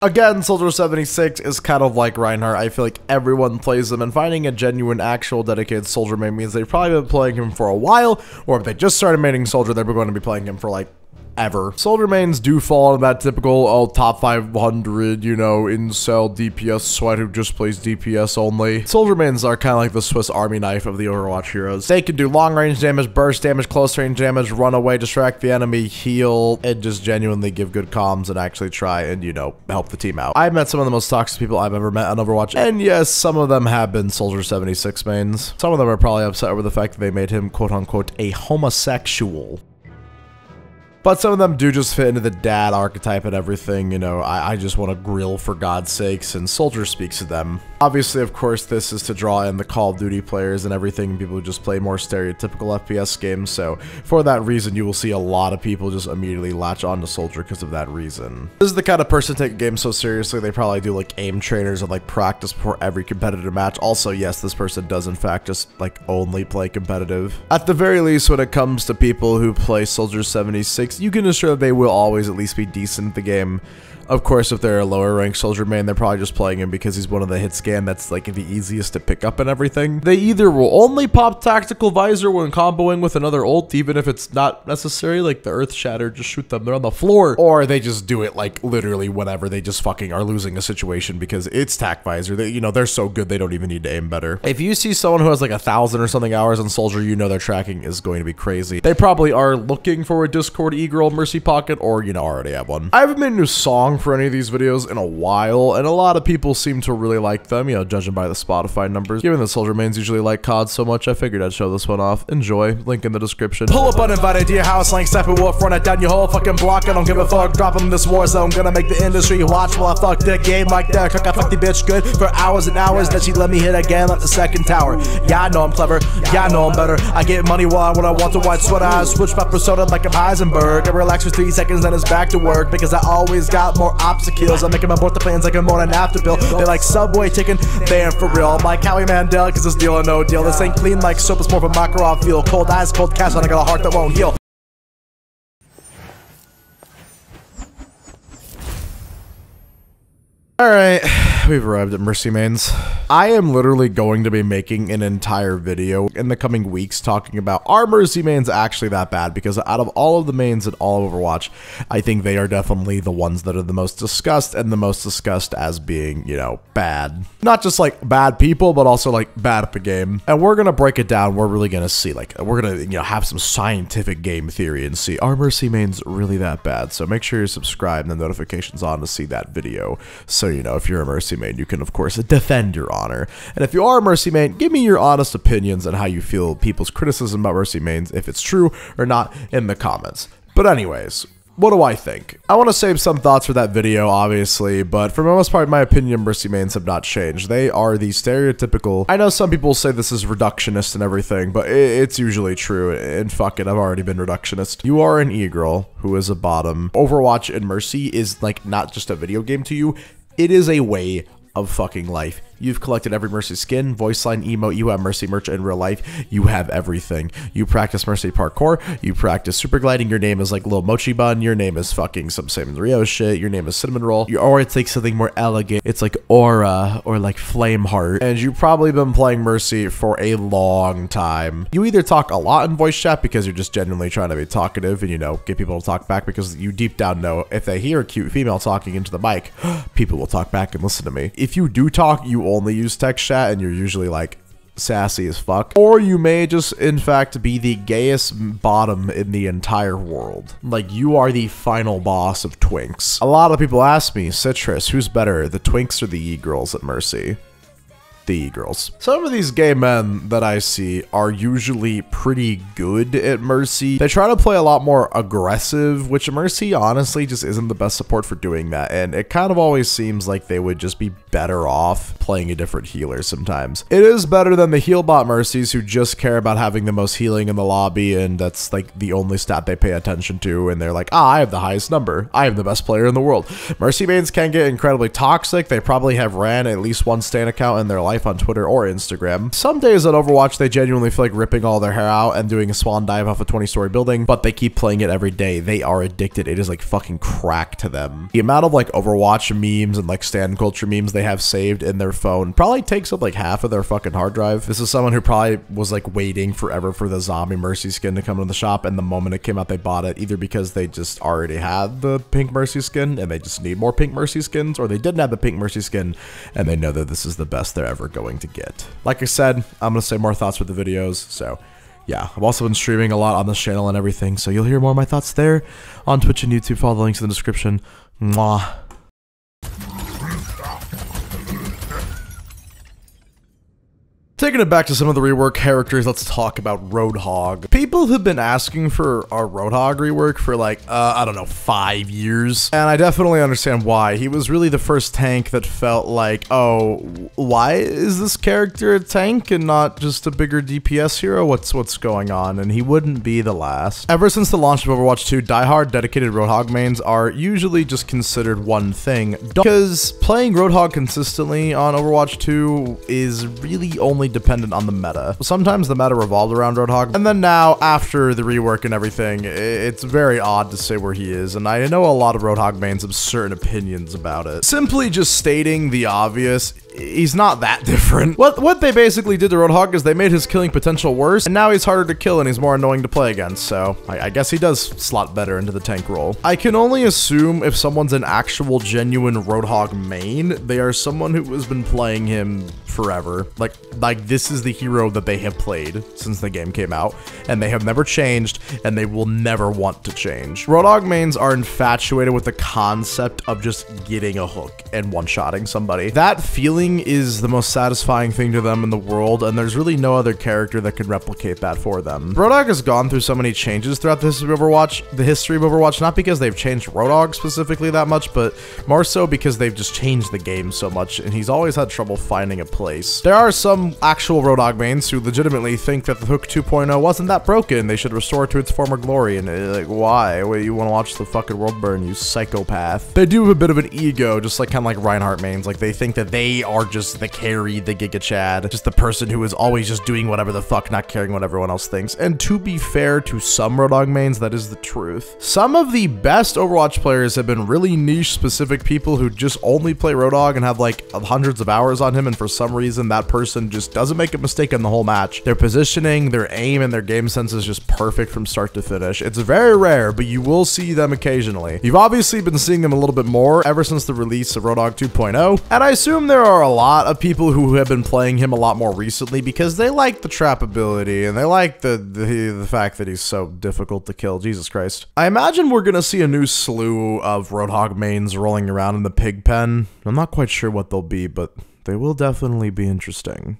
Again, Soldier 76 is kind of like Reinhardt. I feel like everyone plays him, and finding a genuine, actual, dedicated Soldier main means they've probably been playing him for a while, or if they just started maining Soldier, they're going to be playing him for like ever. Soldier mains do fall in that typical, oh, top 500, you know, incel DPS sweat who just plays DPS only. Soldier mains are kind of like the Swiss army knife of the Overwatch heroes. They can do long range damage, burst damage, close range damage, run away, distract the enemy, heal, and just genuinely give good comms and actually try and, you know, help the team out. I've met some of the most toxic people I've ever met on Overwatch, and yes, some of them have been Soldier 76 mains. Some of them are probably upset over the fact that they made him quote unquote a homosexual. But some of them do just fit into the dad archetype and everything, you know, I, I just want to grill for God's sakes, and Soldier speaks to them. Obviously, of course, this is to draw in the Call of Duty players and everything, people who just play more stereotypical FPS games, so for that reason, you will see a lot of people just immediately latch on to Soldier because of that reason. This is the kind of person take games so seriously, they probably do like aim trainers and like practice before every competitive match. Also, yes, this person does in fact just like only play competitive. At the very least, when it comes to people who play Soldier 76, you can assure that they will always at least be decent at the game. Of course, if they're a lower ranked soldier main, they're probably just playing him because he's one of the hit scan that's like the easiest to pick up and everything. They either will only pop tactical visor when comboing with another ult, even if it's not necessary, like the earth shatter, just shoot them, they're on the floor. Or they just do it like literally whenever they just fucking are losing a situation because it's tac visor. They, you know, they're so good they don't even need to aim better. If you see someone who has like a thousand or something hours on soldier, you know their tracking is going to be crazy. They probably are looking for a Discord e-girl mercy pocket or, you know, already have one. I haven't made a new song for any of these videos in a while, and a lot of people seem to really like them, you know, judging by the Spotify numbers. Given that Soldier Mains usually like COD so much, I figured I'd show this one off. Enjoy. Link in the description. Pull up uninvited to your house, like Steppenwolf, run it down your whole fucking block. I don't give a fuck, drop them in this war zone. Gonna make the industry watch while I fuck the game like that. Cook, I fuck the bitch good for hours and hours. Then she let me hit again like the second tower. Yeah, I know I'm clever. Yeah, I know I'm better. I get money while when I want to white sweater. I switch my persona like I'm Heisenberg. I relax for three seconds, then it's back to work because I always got more obstacles. I'm making my board the plans like I'm on an after bill. They like Subway chicken, damn for real. I'm like Howie Mandel, cause this deal or no deal. This ain't clean like soap, it's more of a Makarov feel. Cold eyes, cold cash, and I got a heart that won't heal. Alright, *sighs* we've arrived at Mercy Mains. I am literally going to be making an entire video in the coming weeks talking about are Mercy Mains actually that bad? Because out of all of the mains in all of Overwatch, I think they are definitely the ones that are the most discussed and the most discussed as being, you know, bad. Not just like bad people, but also like bad at the game. And we're gonna break it down. We're really gonna see, like, we're gonna, you know, have some scientific game theory and see are Mercy Mains really that bad? So make sure you're subscribed and the notifications on to see that video. So you know, if you're a Mercy main, you can, of course, defend your honor. And if you are a Mercy main, give me your honest opinions on how you feel people's criticism about Mercy mains, if it's true or not, in the comments. But anyways, what do I think? I want to save some thoughts for that video, obviously, but for the most part, my opinion, Mercy mains have not changed. They are the stereotypical. I know some people say this is reductionist and everything, but it's usually true. And fuck it, I've already been reductionist. You are an e-girl who is a bottom. Overwatch and Mercy is like not just a video game to you, it is a way of fucking life. You've collected every Mercy skin, voice line, emote, you have Mercy merch in real life, you have everything. You practice Mercy parkour, you practice super gliding, your name is like Lil Mochi Bun, your name is fucking some Sanrio shit, your name is Cinnamon Roll, or it's like something more elegant, it's like Aura or like Flame Heart, and you've probably been playing Mercy for a long time. You either talk a lot in voice chat because you're just genuinely trying to be talkative and you know, get people to talk back because you deep down know if they hear a cute female talking into the mic, *gasps* people will talk back and listen to me. If you do talk, you only use text chat and you're usually like sassy as fuck. Or you may just, in fact, be the gayest bottom in the entire world. Like, you are the final boss of Twinks. A lot of people ask me, Citrus, who's better, the Twinks or the E-Girls at Mercy? The girls. Some of these gay men that I see are usually pretty good at Mercy. They try to play a lot more aggressive, which Mercy honestly just isn't the best support for doing that. And it kind of always seems like they would just be better off playing a different healer sometimes. It is better than the healbot Mercies who just care about having the most healing in the lobby and that's like the only stat they pay attention to and they're like, ah, I have the highest number. I am the best player in the world. Mercy mains can get incredibly toxic. They probably have ran at least one Stan account in their life life on Twitter or Instagram. Some days on Overwatch, they genuinely feel like ripping all their hair out and doing a swan dive off a 20 story building, but they keep playing it every day. They are addicted. It is like fucking crack to them. The amount of like Overwatch memes and like Stan culture memes they have saved in their phone probably takes up like half of their fucking hard drive. This is someone who probably was like waiting forever for the zombie mercy skin to come into the shop and the moment it came out they bought it either because they just already had the pink mercy skin and they just need more pink mercy skins or they didn't have the pink mercy skin and they know that this is the best they're ever going to get. Like I said, I'm going to say more thoughts with the videos, so yeah, I've also been streaming a lot on this channel and everything, so you'll hear more of my thoughts there on Twitch and YouTube. Follow the links in the description. Mwah. Taking it back to some of the rework characters, let's talk about Roadhog. People have been asking for a Roadhog rework for like, uh, I don't know, five years. And I definitely understand why. He was really the first tank that felt like, oh, why is this character a tank and not just a bigger DPS hero? What's what's going on? And he wouldn't be the last. Ever since the launch of Overwatch 2, diehard dedicated Roadhog mains are usually just considered one thing. Because playing Roadhog consistently on Overwatch 2 is really only dependent on the meta. Sometimes the meta revolved around Roadhog, and then now, after the rework and everything, it's very odd to say where he is, and I know a lot of Roadhog mains have certain opinions about it. Simply just stating the obvious, he's not that different. What what they basically did to Roadhog is they made his killing potential worse, and now he's harder to kill and he's more annoying to play against, so I, I, guess he does slot better into the tank role. I can only assume if someone's an actual genuine Roadhog main, they are someone who has been playing him forever. Like, like this is the hero that they have played since the game came out, and they have never changed, and they will never want to change. Roadhog mains are infatuated with the concept of just getting a hook and one-shotting somebody. That feeling is the most satisfying thing to them in the world, and there's really no other character that can replicate that for them. Roadhog has gone through so many changes throughout the history of Overwatch, the history of Overwatch, not because they've changed Roadhog specifically that much, but more so because they've just changed the game so much, and he's always had trouble finding a place. There are some actual Roadhog mains who legitimately think that the Hook 2.0 wasn't that broken, they should restore it to its former glory, and uh, like, why? Wait, you want to watch the fucking world burn, you psychopath. They do have a bit of an ego, just like kind of like Reinhardt mains, like they think that they are just the carry, the Giga Chad, just the person who is always just doing whatever the fuck, not caring what everyone else thinks. And to be fair to some Roadhog mains, that is the truth. Some of the best Overwatch players have been really niche specific people who just only play Roadhog and have like hundreds of hours on him and for some reason that person just doesn't make a mistake in the whole match. Their positioning, their aim, and their game sense is just perfect from start to finish. It's very rare, but you will see them occasionally. You've obviously been seeing them a little bit more ever since the release of Roadhog 2.0, and I assume there are a lot of people who have been playing him a lot more recently because they like the trap ability and they like the, the, the fact that he's so difficult to kill. Jesus Christ. I imagine we're going to see a new slew of Roadhog mains rolling around in the pig pen. I'm not quite sure what they'll be, but they will definitely be interesting.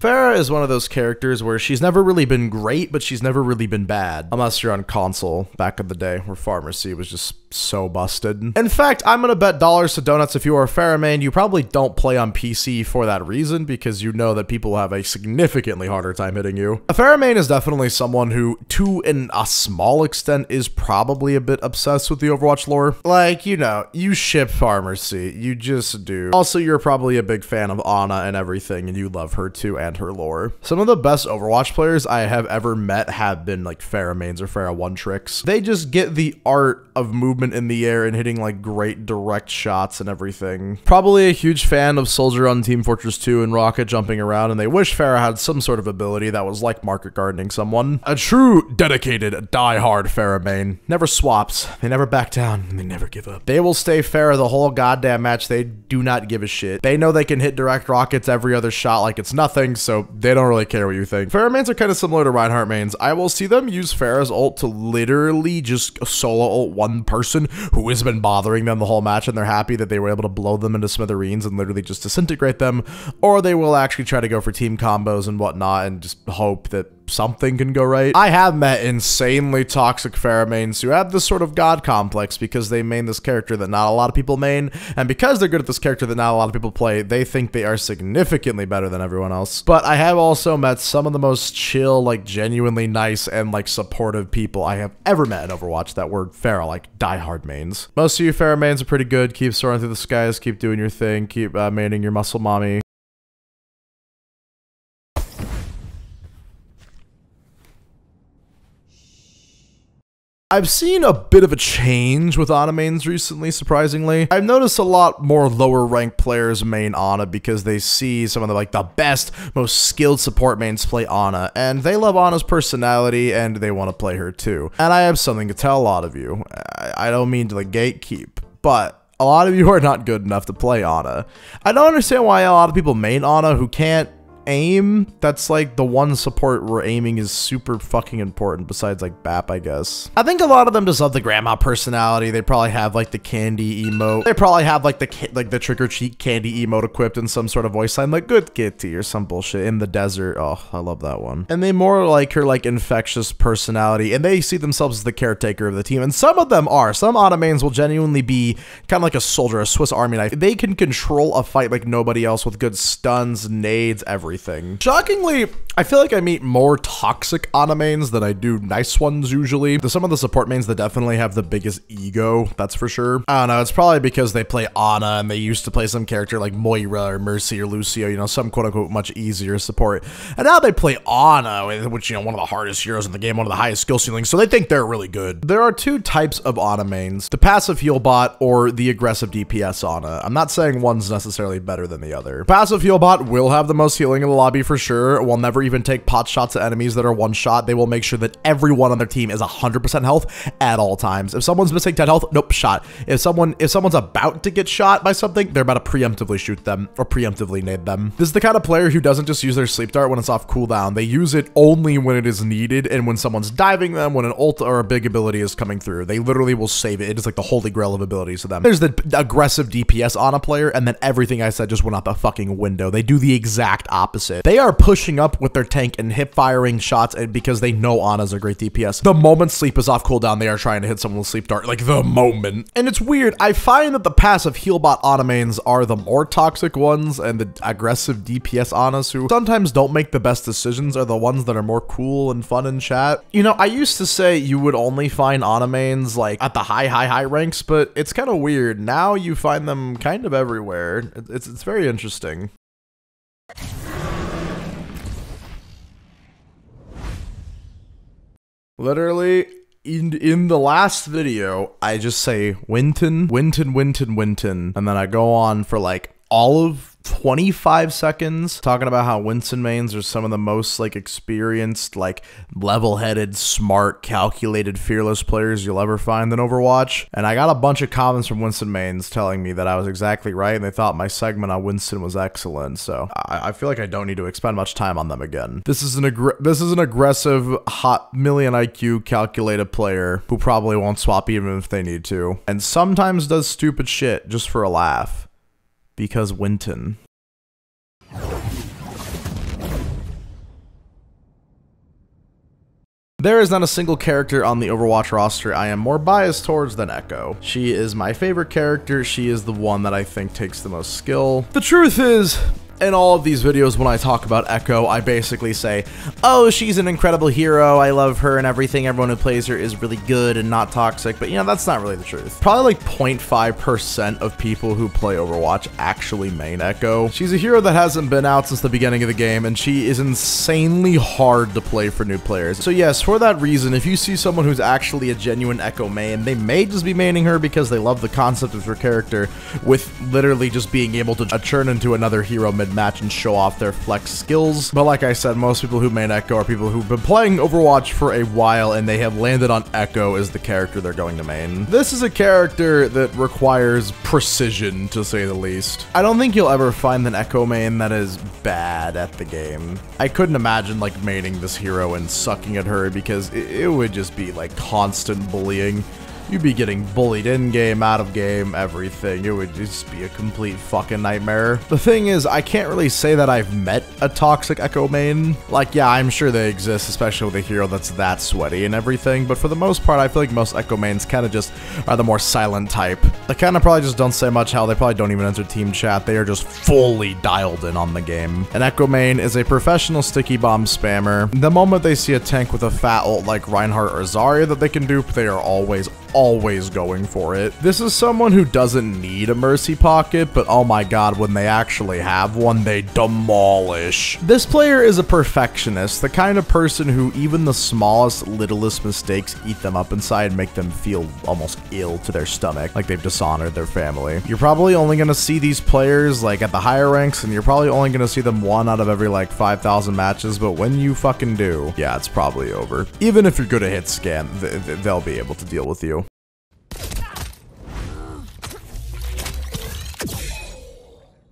Pharah is one of those characters where she's never really been great, but she's never really been bad. Unless you're on console back in the day where Pharmercy was just so busted. In fact, I'm gonna bet dollars to donuts if you are a Pharah main, you probably don't play on PC for that reason because you know that people have a significantly harder time hitting you. A Pharah main is definitely someone who, to an, a small extent, is probably a bit obsessed with the Overwatch lore. Like, you know, you ship Pharmercy. You just do. Also, you're probably a big fan of Ana and everything, and you love her too and her lore. Some of the best Overwatch players I have ever met have been like Pharah mains or Pharah one tricks. They just get the art of movement in the air and hitting like great direct shots and everything. Probably a huge fan of Soldier on Team Fortress 2 and Rocket jumping around, and they wish Pharah had some sort of ability that was like market gardening someone. A true, dedicated, die-hard Pharah main. Never swaps, they never back down, and they never give up. They will stay Pharah the whole goddamn match. They do not give a shit. They know they can hit direct rockets every other shot like it's nothing, so they don't really care what you think. Pharah mains are kind of similar to Reinhardt mains. I will see them use Pharah's ult to literally just solo ult one person who has been bothering them the whole match, and they're happy that they were able to blow them into smithereens and literally just disintegrate them, or they will actually try to go for team combos and whatnot and just hope that something can go right. I have met insanely toxic mains who have this sort of god complex because they main this character that not a lot of people main, and because they're good at this character that not a lot of people play, they think they are significantly better than everyone else. But I have also met some of the most chill, like genuinely nice and like supportive people I have ever met in Overwatch that were Pharah, like diehard mains. Most of you Pharah mains are pretty good. Keep soaring through the skies, keep doing your thing, keep uh, maining your muscle mommy. I've seen a bit of a change with Ana mains recently, surprisingly. I've noticed a lot more lower ranked players main Ana because they see some of the like the best, most skilled support mains play Ana, and they love Ana's personality and they want to play her too. And I have something to tell a lot of you. I don't mean to like gatekeep, but a lot of you are not good enough to play Ana. I don't understand why a lot of people main Ana who can't aim, that's like the one support where aiming is super fucking important besides like BAP, I guess. I think a lot of them just love the grandma personality. They probably have like the candy emote. They probably have like the like the trick or treat candy emote equipped in some sort of voice line like good kitty or some bullshit in the desert. Oh, I love that one. And they more like her like infectious personality and they see themselves as the caretaker of the team. And some of them are. Some Ana mains will genuinely be kind of like a soldier, a Swiss army knife. They can control a fight like nobody else with good stuns, nades, everything everything. Shockingly, I feel like I meet more toxic Ana mains than I do nice ones usually. Some of the support mains that definitely have the biggest ego, that's for sure. I don't know, it's probably because they play Ana and they used to play some character like Moira or Mercy or Lucio, you know, some quote unquote much easier support. And now they play Ana, which, you know, one of the hardest heroes in the game, one of the highest skill ceilings, so they think they're really good. There are two types of Ana mains, the passive heal bot or the aggressive DPS Ana. I'm not saying one's necessarily better than the other. Passive heal bot will have the most healing in the lobby for sure, will never even take pot shots at enemies that are one shot. They will make sure that everyone on their team is 100% health at all times. If someone's missing 10 health, nope, shot. If someone if someone's about to get shot by something, they're about to preemptively shoot them or preemptively nade them. This is the kind of player who doesn't just use their sleep dart when it's off cooldown. They use it only when it is needed and when someone's diving them, when an ult or a big ability is coming through. They literally will save it. It is like the holy grail of abilities to them. There's the aggressive DPS Ana player, and then everything I said just went out the fucking window. They do the exact opposite. They are pushing up with their tank and hip firing shots because they know Ana's a great DPS. The moment sleep is off cooldown, they are trying to hit someone with sleep dart, like the moment. And it's weird, I find that the passive heal bot Ana mains are the more toxic ones and the aggressive DPS Anas who sometimes don't make the best decisions are the ones that are more cool and fun in chat. You know, I used to say you would only find Ana mains like at the high, high, high ranks, but it's kind of weird. Now you find them kind of everywhere. It's, it's very interesting. Literally, in, in the last video, I just say Winton, Winton, Winton, Winton, and then I go on for like all of 25 seconds talking about how Winston mains are some of the most like experienced, like level-headed, smart, calculated, fearless players you'll ever find in Overwatch. And I got a bunch of comments from Winston mains telling me that I was exactly right and they thought my segment on Winston was excellent. So I, I feel like I don't need to expend much time on them again. This is an this is an aggressive, hot million IQ calculated player who probably won't swap even if they need to. And sometimes does stupid shit just for a laugh because Winton. There is not a single character on the Overwatch roster I am more biased towards than Echo. She is my favorite character, she is the one that I think takes the most skill. The truth is, in all of these videos when I talk about Echo, I basically say, oh, she's an incredible hero, I love her and everything, everyone who plays her is really good and not toxic, but you know, that's not really the truth. Probably like 0.5% of people who play Overwatch actually main Echo. She's a hero that hasn't been out since the beginning of the game, and she is insanely hard to play for new players. So yes, for that reason, if you see someone who's actually a genuine Echo main, they may just be maining her because they love the concept of her character with literally just being able to churn into another hero mid match and show off their flex skills. But like I said, most people who main Echo are people who've been playing Overwatch for a while and they have landed on Echo as the character they're going to main. This is a character that requires precision, to say the least. I don't think you'll ever find an Echo main that is bad at the game. I couldn't imagine like maining this hero and sucking at her because it, it would just be like constant bullying you'd be getting bullied in game, out of game, everything. It would just be a complete fucking nightmare. The thing is, I can't really say that I've met a toxic Echo main. Like, yeah, I'm sure they exist, especially with a hero that's that sweaty and everything, but for the most part, I feel like most Echo mains kind of just are the more silent type. They kind of probably just don't say much hell, they probably don't even enter team chat, they are just fully dialed in on the game. An Echo main is a professional sticky bomb spammer. The moment they see a tank with a fat ult like Reinhardt or Zarya that they can dupe, they are always, always going for it. This is someone who doesn't need a mercy pocket, but oh my god, when they actually have one, they demolish. This player is a perfectionist, the kind of person who even the smallest, littlest mistakes eat them up inside and make them feel almost ill to their stomach, like they've dishonored their family. You're probably only gonna see these players like at the higher ranks, and you're probably only gonna see them one out of every like 5,000 matches, but when you fucking do, yeah, it's probably over. Even if you're good at hit scan, th th they'll be able to deal with you.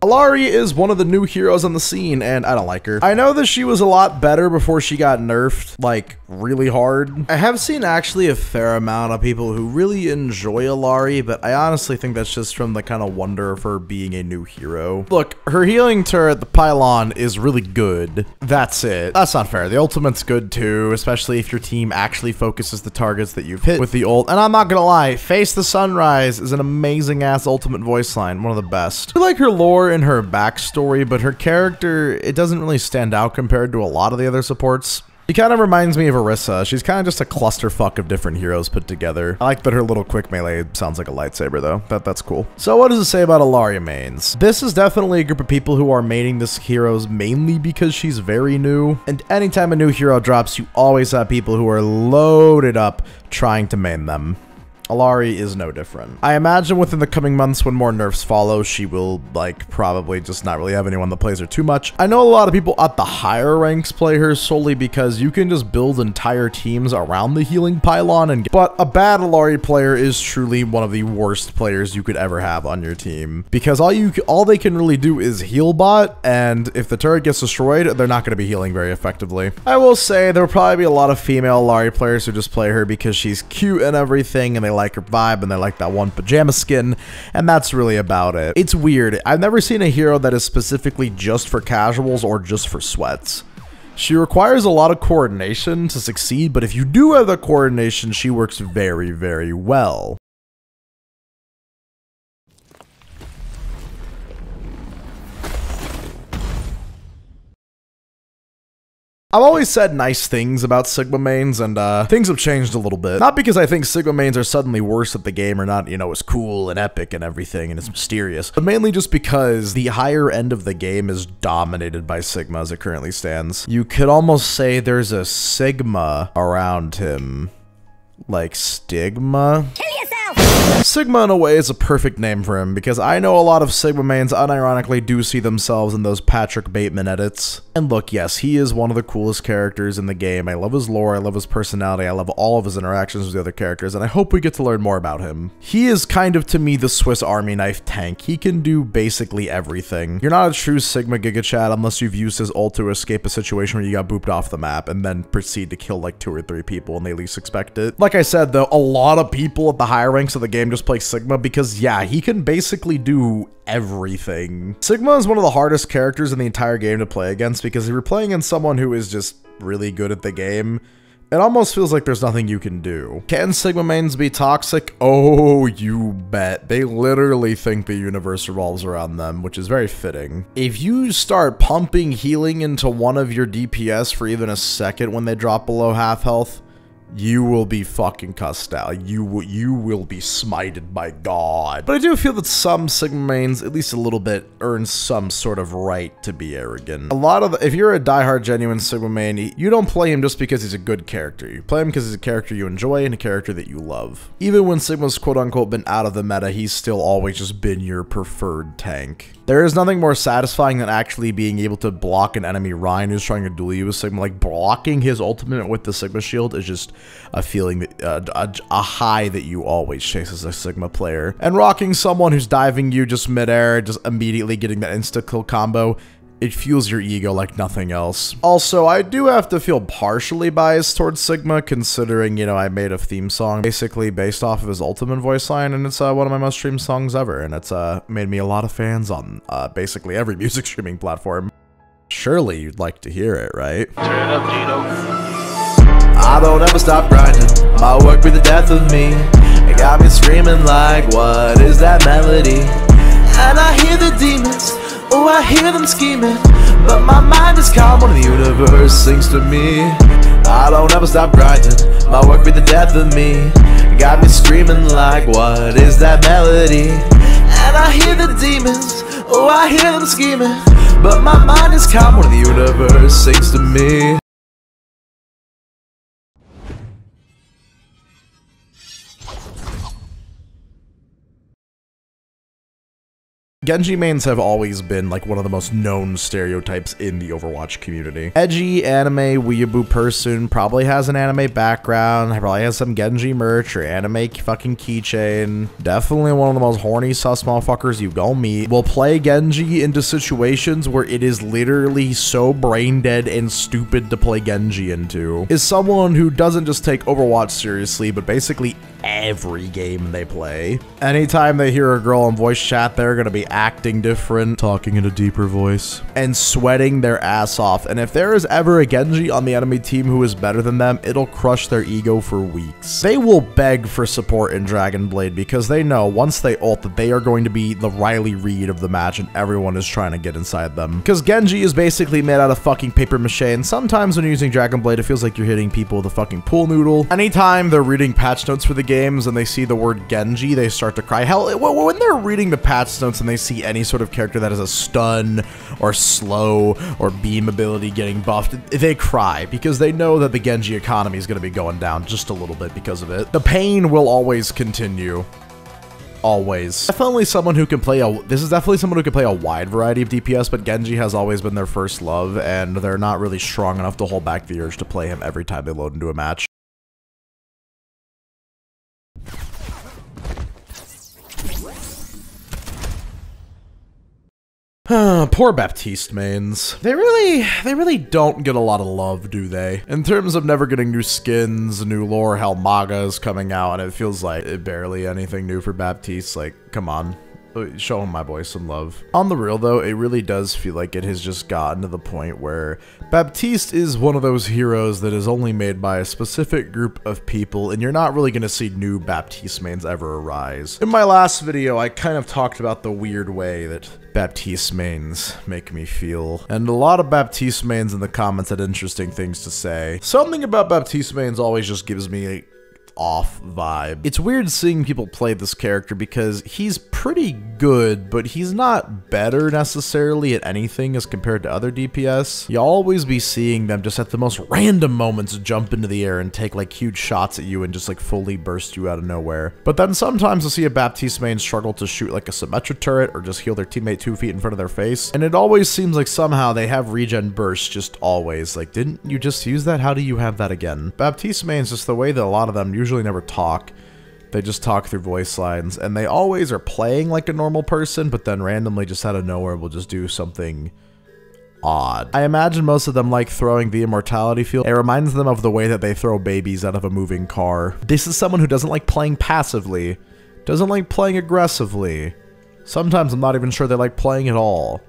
Illari is one of the new heroes on the scene, and I don't like her. I know that she was a lot better before she got nerfed, like, really hard. I have seen actually a fair amount of people who really enjoy Illari, but I honestly think that's just from the kind of wonder of her being a new hero. Look, her healing turret, the pylon, is really good. That's it. That's not fair. The ultimate's good too, especially if your team actually focuses the targets that you've hit with the ult. And I'm not gonna lie, Face the Sunrise is an amazing ass ultimate voice line, one of the best. I like her lore in her backstory, but her character, it doesn't really stand out compared to a lot of the other supports. She kind of reminds me of Orisa. She's kind of just a clusterfuck of different heroes put together. I like that her little quick melee sounds like a lightsaber though. That That's cool. So what does it say about Illari mains? This is definitely a group of people who are maining this heroes mainly because she's very new. And anytime a new hero drops, you always have people who are loaded up trying to main them. Illari is no different. I imagine within the coming months when more nerfs follow, she will, like, probably just not really have anyone that plays her too much. I know a lot of people at the higher ranks play her solely because you can just build entire teams around the healing pylon and but a bad Illari player is truly one of the worst players you could ever have on your team because all you all they can really do is heal bot and if the turret gets destroyed, they're not going to be healing very effectively. I will say there will probably be a lot of female Illari players who just play her because she's cute and everything and they like her vibe and they like that one pajama skin, and that's really about it. It's weird. I've never seen a hero that is specifically just for casuals or just for sweats. She requires a lot of coordination to succeed, but if you do have the coordination, she works very, very well. I've always said nice things about Sigma mains, and uh, things have changed a little bit. Not because I think Sigma mains are suddenly worse at the game or not, you know, as cool and epic and everything and it's mysterious, but mainly just because the higher end of the game is dominated by Sigma as it currently stands. You could almost say there's a Sigma around him. Like stigma? Sigma in a way is a perfect name for him because I know a lot of Sigma mains unironically do see themselves in those Patrick Bateman edits. And look, yes, he is one of the coolest characters in the game. I love his lore, I love his personality, I love all of his interactions with the other characters, and I hope we get to learn more about him. He is kind of to me the Swiss Army knife tank. He can do basically everything. You're not a true Sigma Giga Chad unless you've used his ult to escape a situation where you got booped off the map and then proceed to kill like two or three people when they least expect it. Like I said though, a lot of people at the higher ranks of the game just play Sigma because yeah, he can basically do everything. Sigma is one of the hardest characters in the entire game to play against because if you're playing in someone who is just really good at the game, It almost feels like there's nothing you can do. Can Sigma mains be toxic? Oh, you bet. They literally think the universe revolves around them, which is very fitting. If you start pumping healing into one of your DPS for even a second when they drop below half health, you will be fucking cussed out. You will, you will be smited by God. But I do feel that some Sigma mains, at least a little bit, earn some sort of right to be arrogant. A lot of the, if you're a diehard genuine Sigma main, you don't play him just because he's a good character. You play him because he's a character you enjoy and a character that you love. Even when Sigma's quote unquote been out of the meta, he's still always just been your preferred tank. There is nothing more satisfying than actually being able to block an enemy Rein who's trying to duel you with Sigma. Like blocking his ultimate with the Sigma shield is just a feeling that uh, a, a, high that you always chase as a Sigma player. And rocking someone who's diving you just midair, just immediately getting that insta kill combo it fuels your ego like nothing else. Also, I do have to feel partially biased towards Sigma, considering, you know, I made a theme song basically based off of his Ultimate voice line, and it's uh, one of my most streamed songs ever, and it's uh, made me a lot of fans on uh, basically every *laughs* music streaming platform. Surely you'd like to hear it, right? Turn up, Gino. I don't ever stop grinding, my work be the death of me. It got me screaming like, what is that melody? And I hear the demons Oh, I hear them scheming, but my mind is calm when the universe sings to me. I don't ever stop grinding, my work be the death of me. Got me screaming like, what is that melody? And I hear the demons, oh, I hear them scheming, but my mind is calm when the universe sings to me. Genji mains have always been like one of the most known stereotypes in the Overwatch community. Edgy anime weeaboo person probably has an anime background, probably has some Genji merch or anime fucking keychain. Definitely one of the most horny sus motherfuckers you go meet. Will play Genji into situations where it is literally so brain dead and stupid to play Genji into. Is someone who doesn't just take Overwatch seriously, but basically every game they play. Anytime they hear a girl in voice chat, they're gonna be acting different, talking in a deeper voice, and sweating their ass off. And if there is ever a Genji on the enemy team who is better than them, it'll crush their ego for weeks. They will beg for support in Dragon Blade because they know once they ult that they are going to be the Riley Reid of the match and everyone is trying to get inside them. Because Genji is basically made out of fucking paper mache and sometimes when you're using Dragon Blade it feels like you're hitting people with a fucking pool noodle. Anytime they're reading patch notes for the games and they see the word Genji, they start to cry. Hell, when they're reading the patch notes and they see any sort of character that has a stun or slow or beam ability getting buffed, they cry because they know that the Genji economy is going to be going down just a little bit because of it. The pain will always continue always. Definitely someone who can play a, this is definitely someone who can play a wide variety of DPS, but Genji has always been their first love, and they're not really strong enough to hold back the urge to play him every time they load into a match. Poor Baptiste mains. They really, they really don't get a lot of love, do they? In terms of never getting new skins, new lore, hell, Mauga is coming out, and it feels like barely anything new for Baptiste. Like, come on. Show him my boy some love. On the real though, it really does feel like it has just gotten to the point where Baptiste is one of those heroes that is only made by a specific group of people and you're not really going to see new Baptiste mains ever arise. In my last video, I kind of talked about the weird way that Baptiste mains make me feel. And a lot of Baptiste mains in the comments had interesting things to say. Something about Baptiste mains always just gives me a off vibe. It's weird seeing people play this character because he's pretty good, but he's not better necessarily at anything as compared to other DPS. You'll always be seeing them just at the most random moments jump into the air and take like huge shots at you and just like fully burst you out of nowhere. But then sometimes you'll see a Baptiste main struggle to shoot like a Symmetra turret or just heal their teammate two feet in front of their face. And it always seems like somehow they have regen burst just always. Like, didn't you just use that? How do you have that again? Baptiste is just the way that a lot of them usually never talk. They just talk through voice lines, and they always are playing like a normal person, but then randomly just out of nowhere will just do something odd. I imagine most of them like throwing the immortality field. It reminds them of the way that they throw babies out of a moving car. This is someone who doesn't like playing passively, doesn't like playing aggressively. Sometimes I'm not even sure they like playing at all.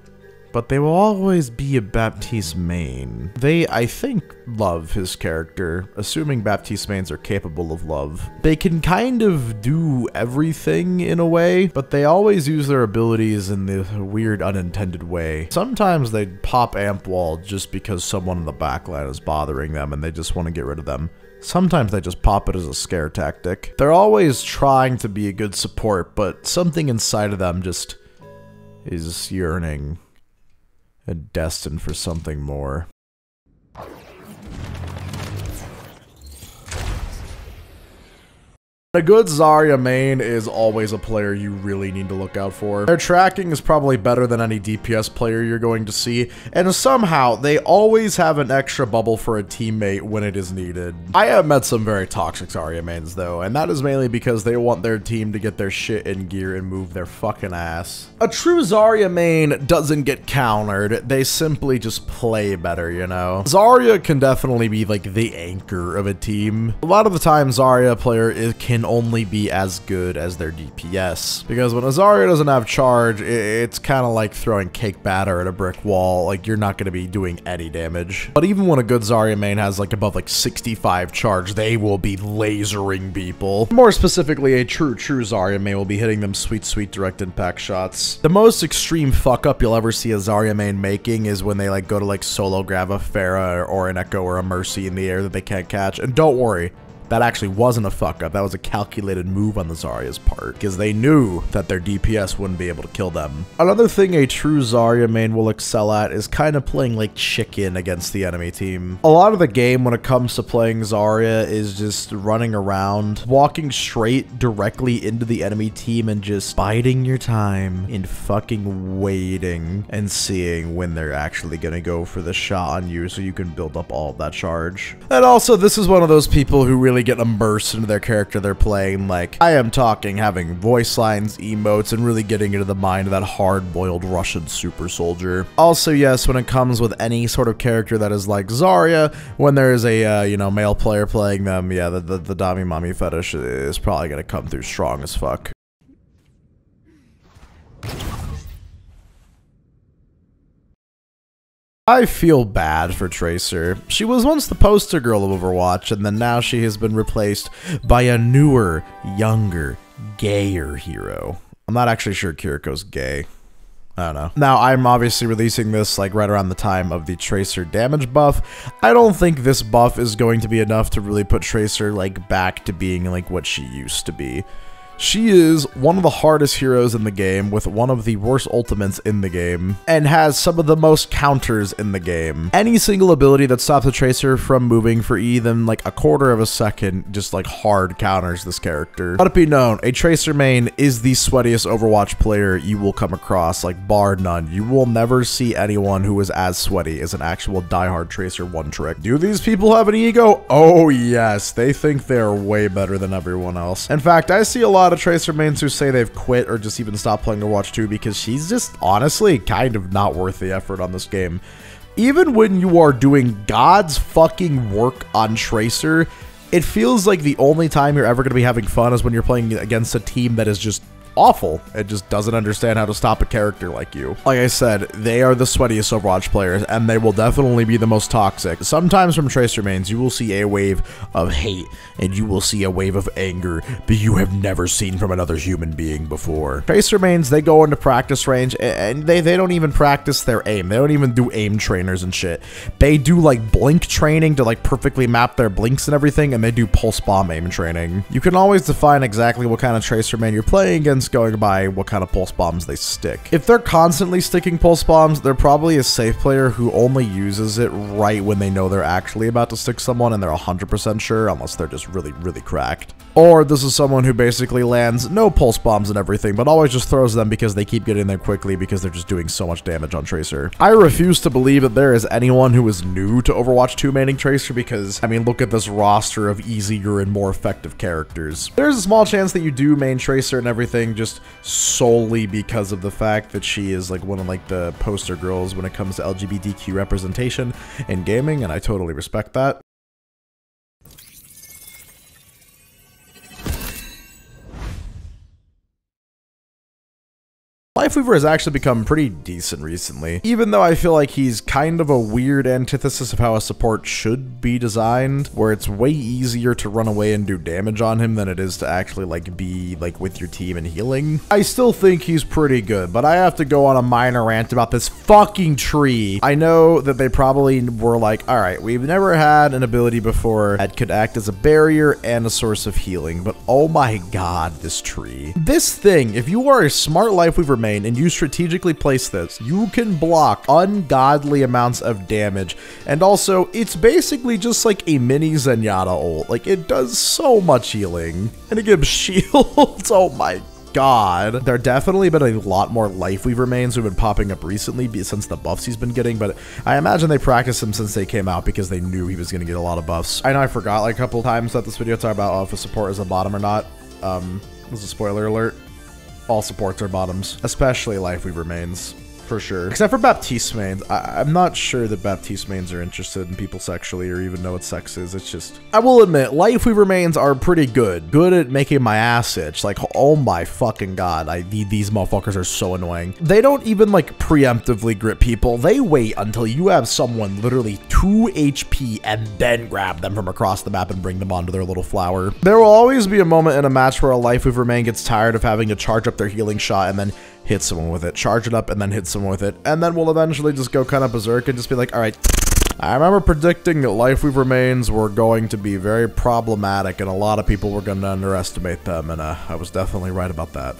But they will always be a Baptiste main. They, I think, love his character, assuming Baptiste mains are capable of love. They can kind of do everything in a way, but they always use their abilities in the weird unintended way. Sometimes they pop amp wall just because someone in the backline is bothering them and they just want to get rid of them. Sometimes they just pop it as a scare tactic. They're always trying to be a good support, but something inside of them just is yearning destined for something more. A good Zarya main is always a player you really need to look out for. Their tracking is probably better than any DPS player you're going to see, and somehow they always have an extra bubble for a teammate when it is needed. I have met some very toxic Zarya mains though, and that is mainly because they want their team to get their shit in gear and move their fucking ass. A true Zarya main doesn't get countered, they simply just play better, you know? Zarya can definitely be like the anchor of a team. A lot of the time Zarya player is, can can only be as good as their DPS. Because when a Zarya doesn't have charge, it's kind of like throwing cake batter at a brick wall. Like, you're not going to be doing any damage. But even when a good Zarya main has like above like 65 charge, they will be lasering people. More specifically, a true, true Zarya main will be hitting them sweet, sweet direct impact shots. The most extreme fuck up you'll ever see a Zarya main making is when they like go to like solo grab a Pharah or an Echo or a Mercy in the air that they can't catch. And don't worry, that actually wasn't a fuck up. That was a calculated move on the Zarya's part because they knew that their DPS wouldn't be able to kill them. Another thing a true Zarya main will excel at is kind of playing like chicken against the enemy team. A lot of the game when it comes to playing Zarya is just running around, walking straight directly into the enemy team and just biding your time and fucking waiting and seeing when they're actually gonna go for the shot on you so you can build up all that charge. And also, this is one of those people who really really get immersed into their character they're playing. Like, I am talking having voice lines, emotes, and really getting into the mind of that hard-boiled Russian super soldier. Also, yes, when it comes with any sort of character that is like Zarya, when there is a, uh, you know, male player playing them, yeah, the, the, the Dami Mommy fetish is probably gonna come through strong as fuck. I feel bad for Tracer. She was once the poster girl of Overwatch, and then now she has been replaced by a newer, younger, gayer hero. I'm not actually sure Kiriko's gay. I don't know. Now, I'm obviously releasing this like right around the time of the Tracer damage buff. I don't think this buff is going to be enough to really put Tracer like back to being like what she used to be. She is one of the hardest heroes in the game with one of the worst ultimates in the game and has some of the most counters in the game. Any single ability that stops a Tracer from moving for even like a quarter of a second just like hard counters this character. Let it be known, a Tracer main is the sweatiest Overwatch player you will come across, like bar none. You will never see anyone who is as sweaty as an actual diehard Tracer one trick. Do these people have an ego? Oh yes, they think they're way better than everyone else. In fact, I see a lot lot of Tracer mains who say they've quit or just even stopped playing Overwatch 2 because she's just honestly kind of not worth the effort on this game. Even when you are doing God's fucking work on Tracer, it feels like the only time you're ever going to be having fun is when you're playing against a team that is just awful. It just doesn't understand how to stop a character like you. Like I said, they are the sweatiest Overwatch players, and they will definitely be the most toxic. Sometimes from Tracer mains, you will see a wave of hate, and you will see a wave of anger that you have never seen from another human being before. Tracer mains, they go into practice range, and they, they don't even practice their aim. They don't even do aim trainers and shit. They do, like, blink training to, like, perfectly map their blinks and everything, and they do pulse bomb aim training. You can always define exactly what kind of Tracer main you're playing against going by what kind of pulse bombs they stick. If they're constantly sticking pulse bombs, they're probably a safe player who only uses it right when they know they're actually about to stick someone and they're 100% sure, unless they're just really, really cracked. Or this is someone who basically lands no pulse bombs and everything, but always just throws them because they keep getting there quickly because they're just doing so much damage on Tracer. I refuse to believe that there is anyone who is new to Overwatch 2 maining Tracer because, I mean, look at this roster of easier and more effective characters. There's a small chance that you do main Tracer and everything just solely because of the fact that she is like one of like the poster girls when it comes to LGBTQ representation in gaming, and I totally respect that. Lifeweaver has actually become pretty decent recently, even though I feel like he's kind of a weird antithesis of how a support should be designed, where it's way easier to run away and do damage on him than it is to actually like be like with your team and healing. I still think he's pretty good, but I have to go on a minor rant about this fucking tree. I know that they probably were like, all right, we've never had an ability before that could act as a barrier and a source of healing, but oh my god, this tree. This thing, if you are a smart Lifeweaver main and you strategically place this, you can block ungodly amounts of damage. And also, it's basically just like a mini Zenyatta ult. Like, it does so much healing. And it gives *laughs* shields. oh my god. There definitely been a lot more Lifeweaver mains who've been popping up recently since the buffs he's been getting, but I imagine they practiced him since they came out because they knew he was going to get a lot of buffs. I know I forgot like a couple times that this video talked about oh, if a support is a bottom or not. Um, this is a spoiler alert all supports are bottoms, especially Lifeweaver mains for sure. Except for Baptiste mains. I am not sure that Baptiste mains are interested in people sexually or even know what sex is. It's just... I will admit, Life Lifeweaver mains are pretty good. Good at making my ass itch. Like, oh my fucking god. I These motherfuckers are so annoying. They don't even, like, preemptively grip people. They wait until you have someone literally 2 HP and then grab them from across the map and bring them onto their little flower. There will always be a moment in a match where a Lifeweaver main gets tired of having to charge up their healing shot and then hit someone with it, charge it up, and then hit someone with it, and then we'll eventually just go kind of berserk and just be like, alright, I remember predicting that Lifeweaver Remains were going to be very problematic and a lot of people were going to underestimate them, and uh, I was definitely right about that.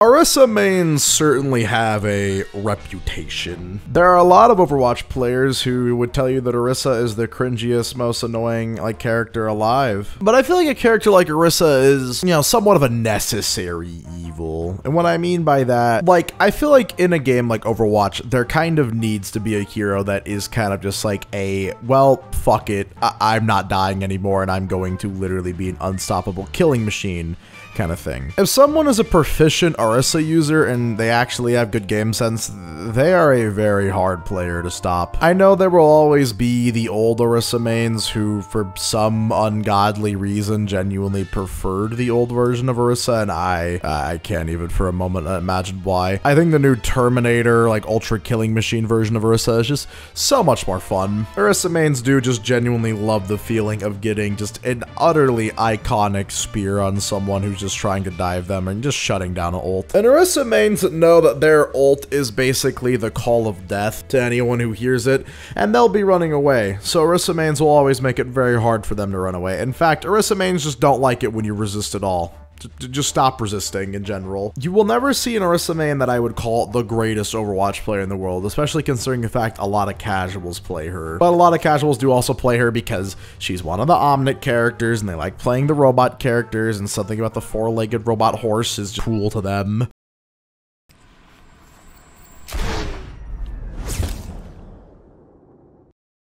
Orisa mains certainly have a reputation. There are a lot of Overwatch players who would tell you that Orisa is the cringiest, most annoying like character alive. But I feel like a character like Orisa is, you know, somewhat of a necessary evil. And what I mean by that, like, I feel like in a game like Overwatch, there kind of needs to be a hero that is kind of just like a, well, fuck it, I I'm not dying anymore and I'm going to literally be an unstoppable killing machine kind of thing. If someone is a proficient Orisa user and they actually have good game sense, they are a very hard player to stop. I know there will always be the old Orisa mains who, for some ungodly reason, genuinely preferred the old version of Orisa, and I, I can't even for a moment imagine why. I think the new Terminator, like Ultra Killing Machine version of Orisa is just so much more fun. Orisa mains do just genuinely love the feeling of getting just an utterly iconic spear on someone who's just just trying to dive them and just shutting down an ult. And Orisa mains know that their ult is basically the call of death to anyone who hears it, and they'll be running away. So Orisa mains will always make it very hard for them to run away. In fact, Orisa mains just don't like it when you resist at all just stop resisting in general. You will never see an Orisa main that I would call the greatest Overwatch player in the world, especially considering the fact a lot of casuals play her. But a lot of casuals do also play her because she's one of the Omnic characters and they like playing the robot characters and something about the four-legged robot horse is cool to them.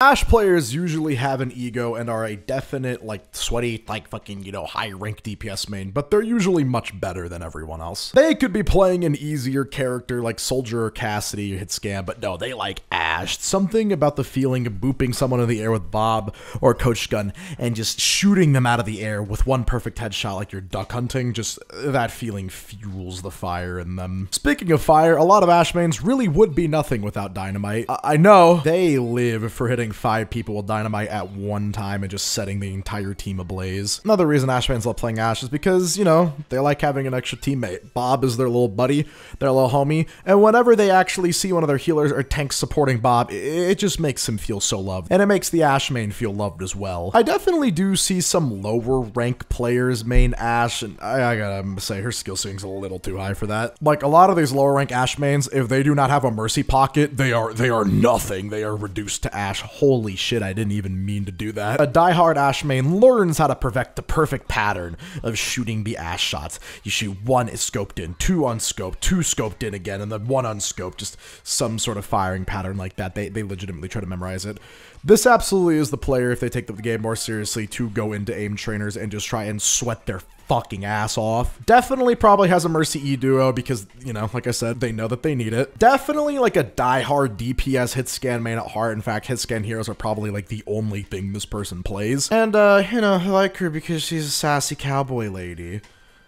Ashe players usually have an ego and are a definite, like, sweaty, like, fucking, you know, high rank DPS main, but they're usually much better than everyone else. They could be playing an easier character like Soldier or Cassidy or Hit Scan, but no, they like Ashe. Something about the feeling of booping someone in the air with Bob or Coach Gun and just shooting them out of the air with one perfect headshot like you're duck hunting, just that feeling fuels the fire in them. Speaking of fire, a lot of Ashe mains really would be nothing without Dynamite. I, I know they live for hitting five people with dynamite at one time and just setting the entire team ablaze. Another reason Ashe fans love playing Ashe is because, you know, they like having an extra teammate. Bob is their little buddy, their little homie, and whenever they actually see one of their healers or tanks supporting Bob, it just makes him feel so loved. And it makes the Ashe main feel loved as well. I definitely do see some lower rank players main Ashe, and I, I gotta say, her skill ceiling's a little too high for that. Like, a lot of these lower rank Ashe mains, if they do not have a Mercy pocket, they are, they are nothing. They are reduced to Ashe holy shit, I didn't even mean to do that. A diehard Ashe main learns how to perfect the perfect pattern of shooting the Ashe shots. You shoot one is scoped in, two unscoped, two scoped in again, and then one unscoped, just some sort of firing pattern like that. They, they legitimately try to memorize it. This absolutely is the player, if they take the game more seriously, to go into aim trainers and just try and sweat their fucking ass off. Definitely probably has a Mercy E duo because, you know, like I said, they know that they need it. Definitely like a die-hard DPS hit scan main at heart. In fact, hit scan heroes are probably like the only thing this person plays. And, uh, you know, I like her because she's a sassy cowboy lady.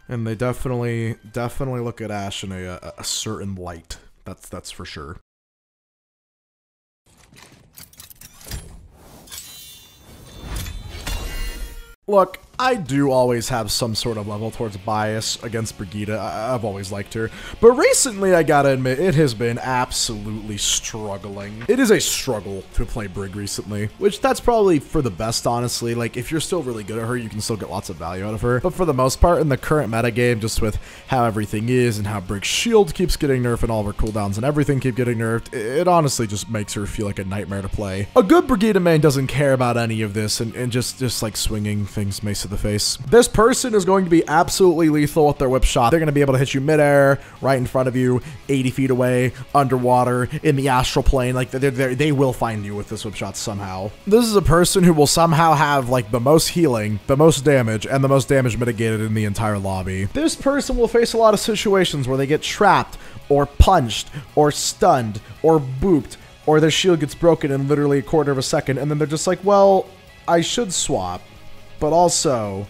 And they definitely, definitely look at Ashe in a, a, a certain light. That's, that's for sure. Look, I do always have some sort of level towards bias against Brigida. I- have always liked her. But recently, I gotta admit, it has been absolutely struggling. It is a struggle to play Brig recently, which that's probably for the best, honestly. Like, if you're still really good at her, you can still get lots of value out of her. But for the most part, in the current metagame, just with how everything is and how Brig's shield keeps getting nerfed and all of her cooldowns and everything keep getting nerfed, it honestly just makes her feel like a nightmare to play. A good Brigida main doesn't care about any of this and, and just, just like swinging things mace to the face. This person is going to be absolutely lethal with their whip shot. They're going to be able to hit you midair, right in front of you, 80 feet away, underwater, in the astral plane. Like, they're, they're, they will find you with this whip shot somehow. This is a person who will somehow have, like, the most healing, the most damage, and the most damage mitigated in the entire lobby. This person will face a lot of situations where they get trapped, or punched, or stunned, or booped, or their shield gets broken in literally a quarter of a second, and then they're just like, well, I should swap but also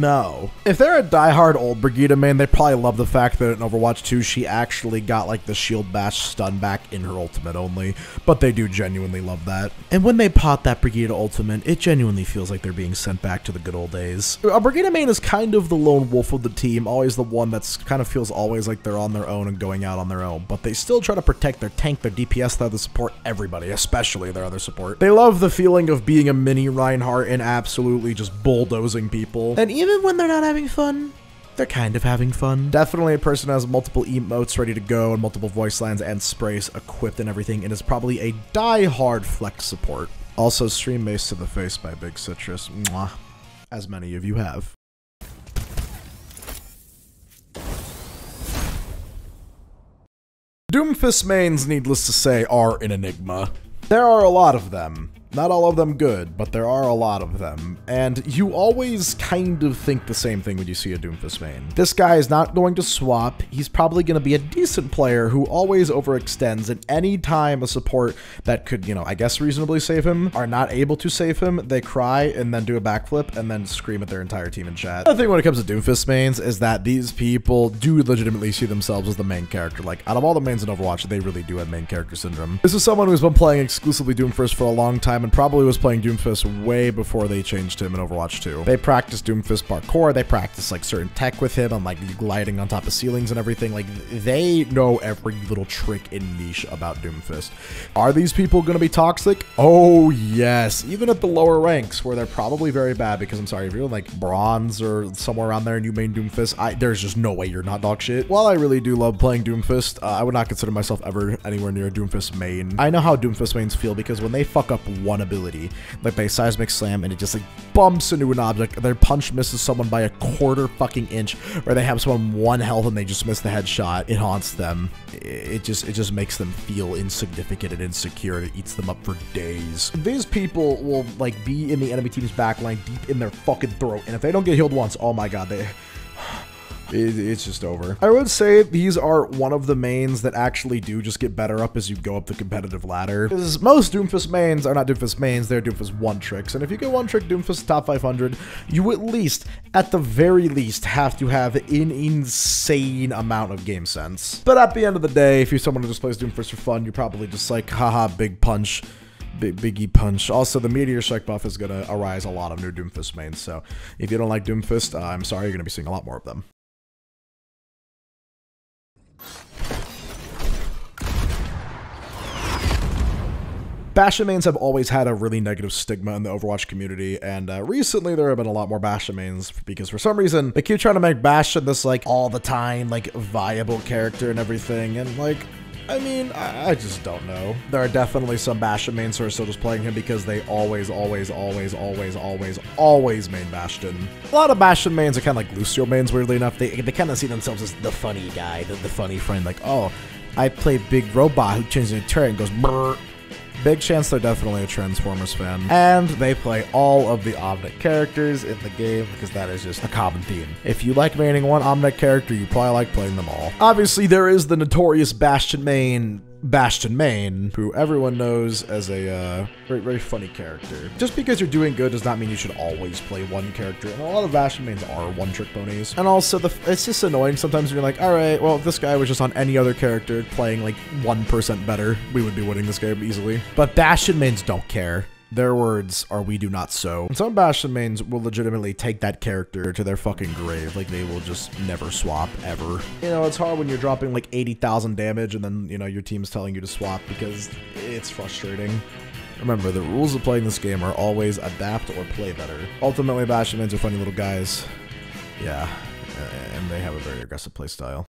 no. If they're a diehard old Brigida main, they probably love the fact that in Overwatch 2, she actually got like the shield bash stun back in her ultimate only, but they do genuinely love that. And when they pop that Brigida ultimate, it genuinely feels like they're being sent back to the good old days. A Brigida main is kind of the lone wolf of the team, always the one that's kind of feels always like they're on their own and going out on their own, but they still try to protect their tank, their DPS, their other support, everybody, especially their other support. They love the feeling of being a mini Reinhardt and absolutely just bulldozing people. And even when they're not having fun, they're kind of having fun. Definitely a person has multiple emotes ready to go and multiple voice lines and sprays equipped and everything and is probably a die-hard flex support. Also, stream Mace to the Face by Big Citrus. Mwah. As many of you have. Doomfist mains, needless to say, are an enigma. There are a lot of them. Not all of them good, but there are a lot of them, and you always kind of think the same thing when you see a Doomfist main. This guy is not going to swap, he's probably going to be a decent player who always overextends, and any time a support that could, you know, I guess reasonably save him are not able to save him, they cry and then do a backflip and then scream at their entire team in chat. The thing when it comes to Doomfist mains is that these people do legitimately see themselves as the main character. Like, out of all the mains in Overwatch, they really do have main character syndrome. This is someone who's been playing exclusively Doomfist for a long time and probably was playing Doomfist way before they changed him in Overwatch 2. They practice Doomfist parkour, they practice like certain tech with him on like gliding on top of ceilings and everything. Like they know every little trick and niche about Doomfist. Are these people going to be toxic? Oh yes, even at the lower ranks where they're probably very bad because I'm sorry, if you're like bronze or somewhere around there and you main Doomfist, I, there's just no way you're not dog shit. While I really do love playing Doomfist, uh, I would not consider myself ever anywhere near Doomfist main. I know how Doomfist mains feel because when they fuck up one ability, like by seismic slam, and it just like bumps into an object, their punch misses someone by a quarter fucking inch, or they have someone one health and they just miss the headshot. It haunts them. It just it just makes them feel insignificant and insecure. It eats them up for days. These people will like be in the enemy team's backline, deep in their fucking throat, and if they don't get healed once, oh my god, they it, it's just over. I would say these are one of the mains that actually do just get better up as you go up the competitive ladder. Because most Doomfist mains are not Doomfist mains, they're Doomfist one tricks. And if you get one trick Doomfist top 500, you at least, at the very least, have to have an insane amount of game sense. But at the end of the day, if you're someone who just plays Doomfist for fun, you're probably just like, haha, big punch. Big, biggie punch. Also, the Meteor Strike buff is going to arise a lot of new Doomfist mains, so if you don't like Doomfist, uh, I'm sorry, you're going to be seeing a lot more of them. Bastion mains have always had a really negative stigma in the Overwatch community, and uh, recently there have been a lot more Bastion mains because for some reason they keep trying to make Bastion this like all the time like viable character and everything, and like I mean, I, just don't know. There are definitely some Bastion mains who are still just playing him because they always, always, always, always, always, always main Bastion. A lot of Bastion mains are kind of like Lucio mains, weirdly enough. They, they kind of see themselves as the funny guy, the, the funny friend. Like, oh, I play Big Robot who changes into turret and goes brrr big chance they're definitely a Transformers fan. And they play all of the Omnic characters in the game because that is just a common theme. If you like maining one Omnic character, you probably like playing them all. Obviously, there is the notorious Bastion main Bastion Main, who everyone knows as a uh, very, very funny character. Just because you're doing good does not mean you should always play one character, and a lot of Bastion Mains are one-trick ponies. And also, the it's just annoying sometimes you're like, alright, well, if this guy was just on any other character playing like 1% better, we would be winning this game easily. But Bastion Mains don't care. Their words are we do not so. And some Bastion mains will legitimately take that character to their fucking grave. Like they will just never swap ever. You know, it's hard when you're dropping like 80,000 damage and then, you know, your team's telling you to swap because it's frustrating. Remember, the rules of playing this game are always adapt or play better. Ultimately, Bastion mains are funny little guys. Yeah, and they have a very aggressive playstyle.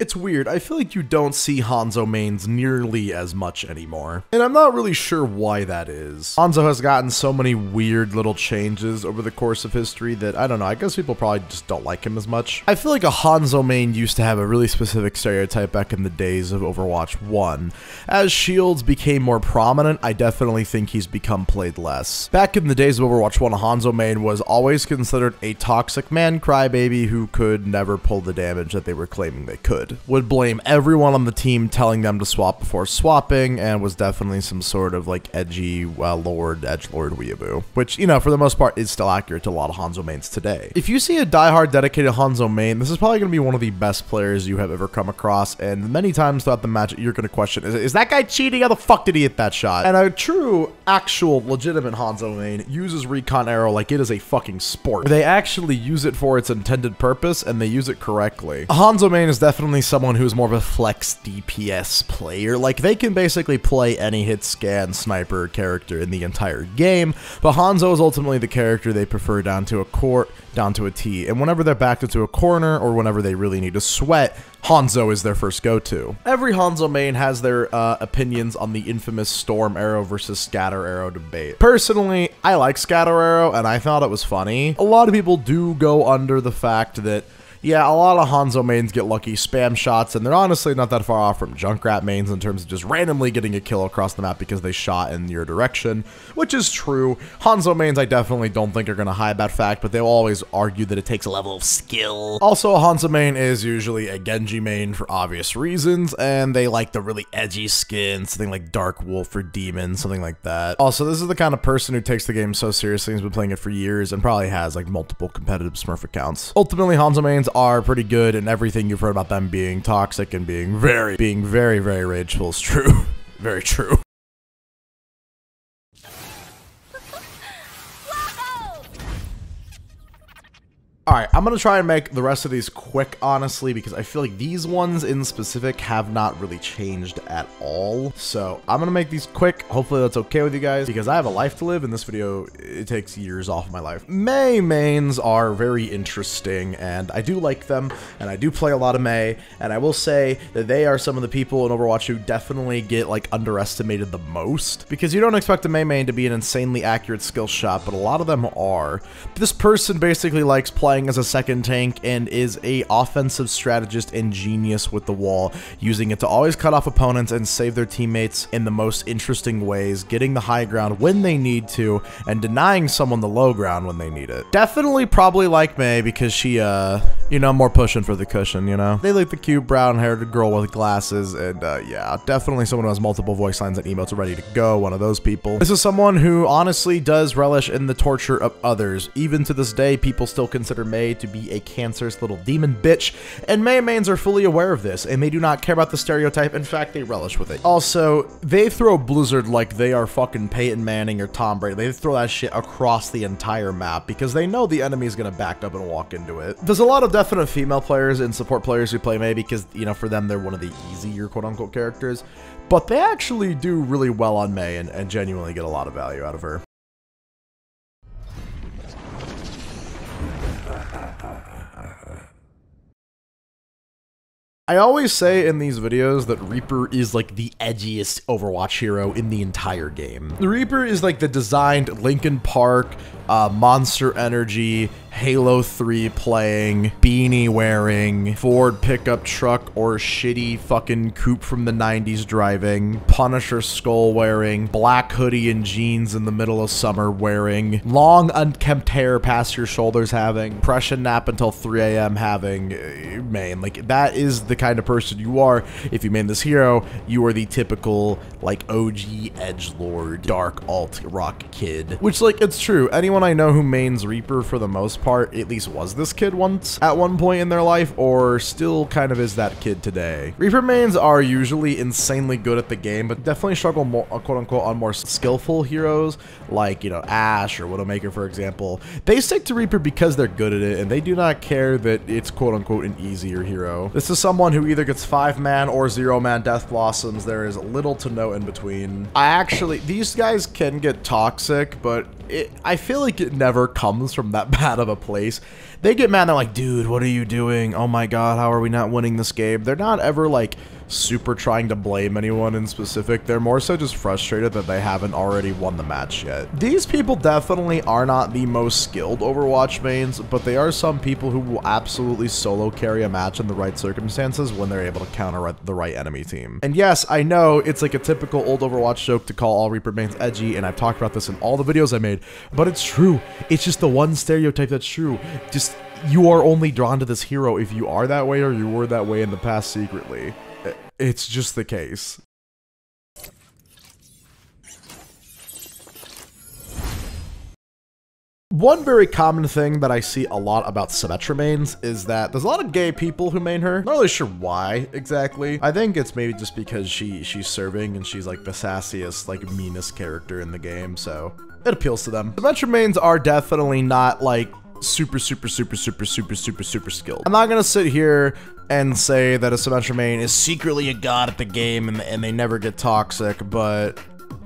It's weird. I feel like you don't see Hanzo mains nearly as much anymore. And I'm not really sure why that is. Hanzo has gotten so many weird little changes over the course of history that, I don't know, I guess people probably just don't like him as much. I feel like a Hanzo main used to have a really specific stereotype back in the days of Overwatch 1. As Shields became more prominent, I definitely think he's become played less. Back in the days of Overwatch 1, a Hanzo main was always considered a toxic man crybaby who could never pull the damage that they were claiming they could would blame everyone on the team telling them to swap before swapping, and was definitely some sort of like edgy uh, lord, edge lord weeaboo. Which, you know, for the most part is still accurate to a lot of Hanzo mains today. If you see a diehard dedicated Hanzo main, this is probably going to be one of the best players you have ever come across, and many times throughout the match, you're going to question, is, is that guy cheating? How the fuck did he hit that shot? And a true, actual, legitimate Hanzo main uses Recon Arrow like it is a fucking sport. They actually use it for its intended purpose, and they use it correctly. A Hanzo main is definitely someone who's more of a flex DPS player. Like, they can basically play any hit scan sniper character in the entire game, but Hanzo is ultimately the character they prefer down to a court, down to a T. And whenever they're backed into a corner, or whenever they really need to sweat, Hanzo is their first go-to. Every Hanzo main has their uh, opinions on the infamous Storm Arrow versus Scatter Arrow debate. Personally, I like Scatter Arrow, and I thought it was funny. A lot of people do go under the fact that yeah, a lot of Hanzo mains get lucky spam shots, and they're honestly not that far off from Junkrat mains in terms of just randomly getting a kill across the map because they shot in your direction, which is true. Hanzo mains I definitely don't think are going to hide that fact, but they'll always argue that it takes a level of skill. Also, Hanzo main is usually a Genji main for obvious reasons, and they like the really edgy skin, something like Dark Wolf or Demon, something like that. Also, this is the kind of person who takes the game so seriously has been playing it for years and probably has like multiple competitive Smurf accounts. Ultimately, Hanzo mains are pretty good, and everything you've heard about them being toxic and being very, being very, very rageful is true. *laughs* very true. Alright, I'm going to try and make the rest of these quick, honestly, because I feel like these ones in specific have not really changed at all. So I'm going to make these quick. Hopefully that's okay with you guys, because I have a life to live, and this video, it takes years off of my life. Mei mains are very interesting, and I do like them, and I do play a lot of Mei, and I will say that they are some of the people in Overwatch who definitely get, like, underestimated the most, because you don't expect a Mei main to be an insanely accurate skill shot, but a lot of them are. This person basically likes playing playing as a second tank and is a offensive strategist and genius with the wall, using it to always cut off opponents and save their teammates in the most interesting ways, getting the high ground when they need to, and denying someone the low ground when they need it. Definitely probably like Mei because she, uh, you know, more pushing for the cushion, you know? They like the cute brown-haired girl with glasses, and, uh, yeah, definitely someone who has multiple voice lines and emotes ready to go, one of those people. This is someone who honestly does relish in the torture of others. Even to this day, people still consider Mei to be a cancerous little demon bitch, and mains are fully aware of this, and they do not care about the stereotype. In fact, they relish with it. Also, they throw Blizzard like they are fucking Peyton Manning or Tom Brady. They throw that shit across the entire map because they know the enemy is going to back up and walk into it. There's a lot of definite female players and support players who play Mei because, you know, for them, they're one of the easier quote-unquote characters, but they actually do really well on Mei and, and genuinely get a lot of value out of her. I always say in these videos that Reaper is like the edgiest Overwatch hero in the entire game. The Reaper is like the designed Linkin Park, uh, Monster Energy, Halo 3 playing, beanie wearing, Ford pickup truck or shitty fucking coupe from the 90s driving, Punisher skull wearing, black hoodie and jeans in the middle of summer wearing, long unkempt hair past your shoulders having, Prussian nap until 3 a.m. having, uh, main. Like, that is the kind of person you are. If you main this hero, you are the typical, like, OG edge lord, dark alt rock kid. Which, like, it's true. Anyone I know who mains Reaper for the most part at least was this kid once at one point in their life or still kind of is that kid today. Reaper mains are usually insanely good at the game, but definitely struggle more, uh, quote unquote, on more skillful heroes like, you know, Ashe or Widowmaker, for example. They stick to Reaper because they're good at it and they do not care that it's quote unquote an easier hero. This is someone who either gets five man or zero man death blossoms. There is little to no in between. I actually, these guys can get toxic, but it, I feel like it never comes from that *laughs* bad of a place. They get mad, they're like, dude, what are you doing? Oh my god, how are we not winning this game? They're not ever like super trying to blame anyone in specific. They're more so just frustrated that they haven't already won the match yet. These people definitely are not the most skilled Overwatch mains, but they are some people who will absolutely solo carry a match in the right circumstances when they're able to counter the right enemy team. And yes, I know it's like a typical old Overwatch joke to call all Reaper mains edgy, and I've talked about this in all the videos I made, but it's true. It's just the one stereotype that's true. Just you are only drawn to this hero if you are that way or you were that way in the past secretly. It's just the case. One very common thing that I see a lot about Symmetra mains is that there's a lot of gay people who main her. Not really sure why exactly. I think it's maybe just because she she's serving and she's like the sassiest, like meanest character in the game, so it appeals to them. Symmetra mains are definitely not like super, super, super, super, super, super, super skilled. I'm not gonna sit here and say that a Symmetra main is secretly a god at the game and, and they never get toxic, but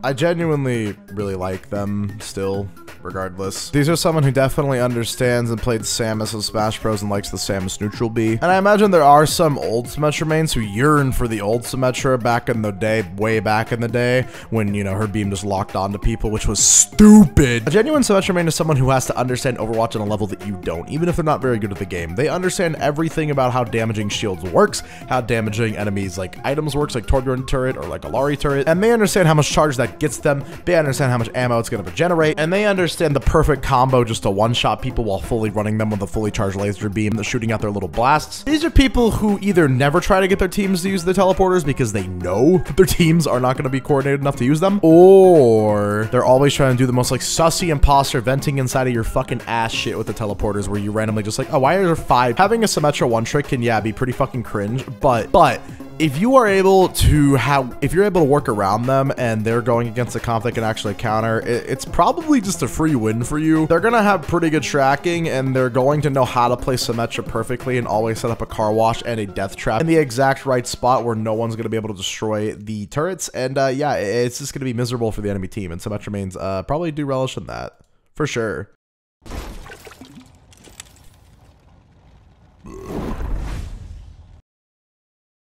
I genuinely really like them still regardless. These are someone who definitely understands and played Samus of Smash Bros. and likes the Samus neutral B. And I imagine there are some old Symmetra mains who yearn for the old Symmetra back in the day, way back in the day, when, you know, her beam just locked onto people, which was stupid. A genuine Symmetra main is someone who has to understand Overwatch on a level that you don't, even if they're not very good at the game. They understand everything about how damaging shields works, how damaging enemies like items works, like Torbjorn turret or like a Larry turret, and they understand how much charge that gets them, they understand how much ammo it's going to regenerate, and they understand understand the perfect combo just to one-shot people while fully running them with a fully charged laser beam that's shooting out their little blasts. These are people who either never try to get their teams to use the teleporters because they know that their teams are not going to be coordinated enough to use them, or they're always trying to do the most like sussy imposter venting inside of your fucking ass shit with the teleporters where you randomly just like, oh, why are there five? Having a Symmetra one trick can, yeah, be pretty fucking cringe, but, but, if you are able to have, if you're able to work around them and they're going against a comp that can actually counter, it, it's probably just a free win for you. They're going to have pretty good tracking and they're going to know how to play Symmetra perfectly and always set up a car wash and a death trap in the exact right spot where no one's going to be able to destroy the turrets. And uh, yeah, it's just going to be miserable for the enemy team. And Symmetra mains uh, probably do relish in that for sure.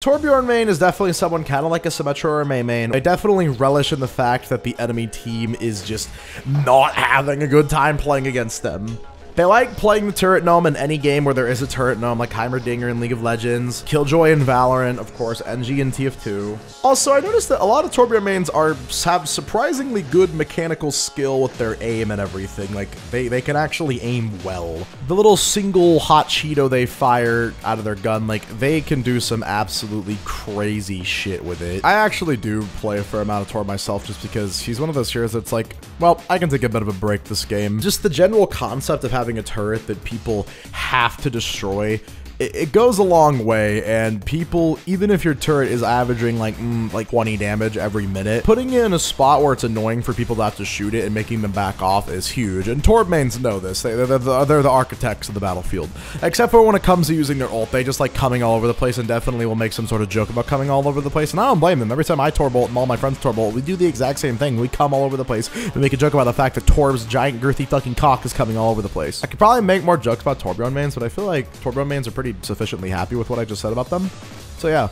Torbjorn main is definitely someone kind of like a Symmetra or Mei main. I definitely relish in the fact that the enemy team is just not having a good time playing against them. They like playing the turret gnome in any game where there is a turret gnome, like Heimerdinger in League of Legends, Killjoy in Valorant, of course, Engie in TF2. Also, I noticed that a lot of Torbjorn mains are have surprisingly good mechanical skill with their aim and everything. Like, they, they can actually aim well. The little single hot Cheeto they fire out of their gun, like, they can do some absolutely crazy shit with it. I actually do play a fair amount of Tor myself just because he's one of those heroes that's like, well, I can take a bit of a break this game. Just the general concept of having having a turret that people have to destroy it, goes a long way and people even if your turret is averaging like mm, like 20 damage every minute putting it in a spot where it's annoying for people to have to shoot it and making them back off is huge. And Torb mains know this. They, are the, they're the architects of the battlefield. Except for when it comes to using their ult they just like coming all over the place and definitely will make some sort of joke about coming all over the place. And I don't blame them. Every time I Torb ult and all my friends Torb ult we do the exact same thing. We come all over the place and make a joke about the fact that Torb's giant girthy fucking cock is coming all over the place. I could probably make more jokes about Torbjorn mains but I feel like Torbjorn mains are pretty sufficiently happy with what I just said about them. So yeah.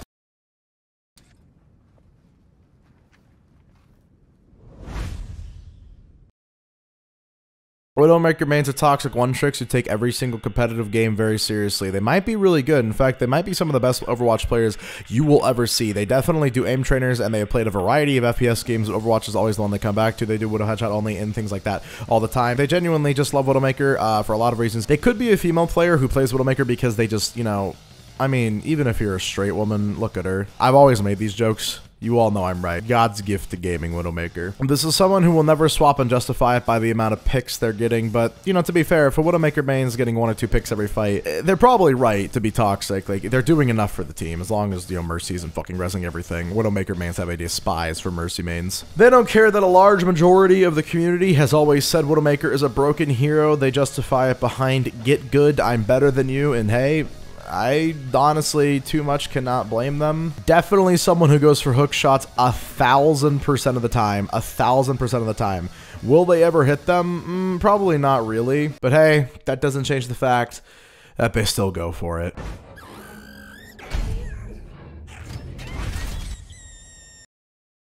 Widowmaker mains are toxic one tricks who take every single competitive game very seriously. They might be really good. In fact, they might be some of the best Overwatch players you will ever see. They definitely do aim trainers and they have played a variety of FPS games. Overwatch is always the one they come back to. They do Widow Headshot only and things like that all the time. They genuinely just love Widowmaker uh, for a lot of reasons. They could be a female player who plays Widowmaker because they just, you know, I mean, even if you're a straight woman, look at her. I've always made these jokes. You all know I'm right. God's gift to gaming, Widowmaker. This is someone who will never swap and justify it by the amount of picks they're getting, but, you know, to be fair, if a Widowmaker main is getting one or two picks every fight, eh, they're probably right to be toxic. Like, they're doing enough for the team, as long as, you know, Mercy isn't fucking resing everything. Widowmaker mains have ideas spies for Mercy mains. They don't care that a large majority of the community has always said Widowmaker is a broken hero. They justify it behind, get good, I'm better than you, and hey, I honestly too much cannot blame them. Definitely someone who goes for hook shots a thousand percent of the time. A thousand percent of the time. Will they ever hit them? Mm, probably not really. But hey, that doesn't change the fact that they still go for it.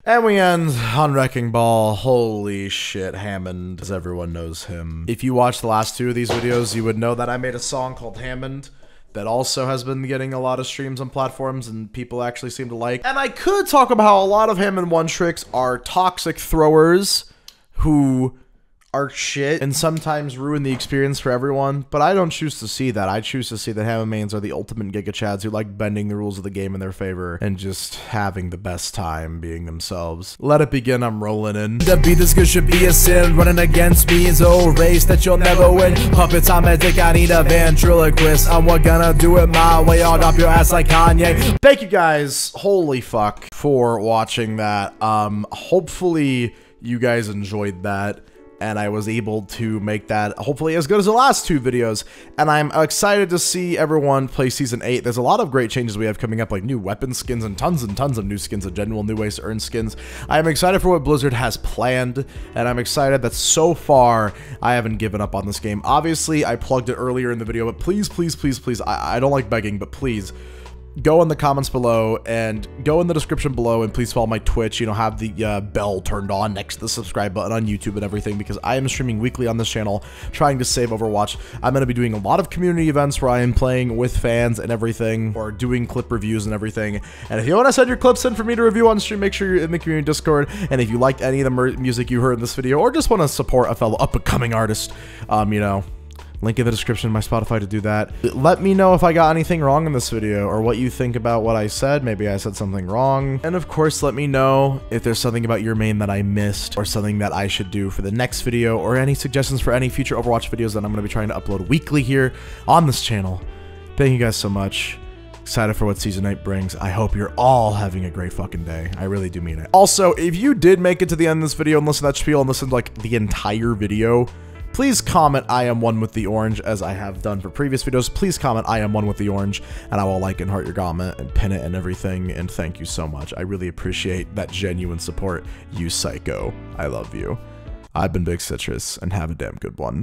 And we end on Wrecking Ball. Holy shit, Hammond, as everyone knows him. If you watched the last two of these videos, you would know that I made a song called Hammond that also has been getting a lot of streams on platforms and people actually seem to like. And I could talk about how a lot of Hammond one tricks are toxic throwers who are shit and sometimes ruin the experience for everyone, but I don't choose to see that. I choose to see that Hammond mains are the ultimate Giga Chads who like bending the rules of the game in their favor and just having the best time being themselves. Let it begin, I'm rolling in. To be this good should be a sin. Running against me is a race that you'll never win. Puppets, I'm a dick, I need a ventriloquist. I'm what gonna do it my way. I'll drop your ass like Kanye. Thank you guys, holy fuck, for watching that. Um, hopefully you guys enjoyed that and I was able to make that hopefully as good as the last two videos. And I'm excited to see everyone play Season 8. There's a lot of great changes we have coming up, like new weapon skins and tons and tons of new skins and general, new ways to earn skins. I am excited for what Blizzard has planned, and I'm excited that so far I haven't given up on this game. Obviously, I plugged it earlier in the video, but please, please, please, please, I, I don't like begging, but please, go in the comments below and go in the description below and please follow my Twitch. You know, have the uh, bell turned on next to the subscribe button on YouTube and everything because I am streaming weekly on this channel trying to save Overwatch. I'm going to be doing a lot of community events where I am playing with fans and everything or doing clip reviews and everything. And if you want to send your clips in for me to review on stream, make sure you're in the community Discord. And if you liked any of the music you heard in this video or just want to support a fellow up-and-coming artist, um, you know, Link in the description my Spotify to do that. Let me know if I got anything wrong in this video or what you think about what I said. Maybe I said something wrong. And of course, let me know if there's something about your main that I missed or something that I should do for the next video or any suggestions for any future Overwatch videos that I'm going to be trying to upload weekly here on this channel. Thank you guys so much. Excited for what Season 8 brings. I hope you're all having a great fucking day. I really do mean it. Also, if you did make it to the end of this video and listen to that spiel and listen to like the entire video, Please comment I am one with the orange as I have done for previous videos. Please comment I am one with the orange and I will like and heart your comment and pin it and everything. And thank you so much. I really appreciate that genuine support. You psycho. I love you. I've been Big Citrus and have a damn good one.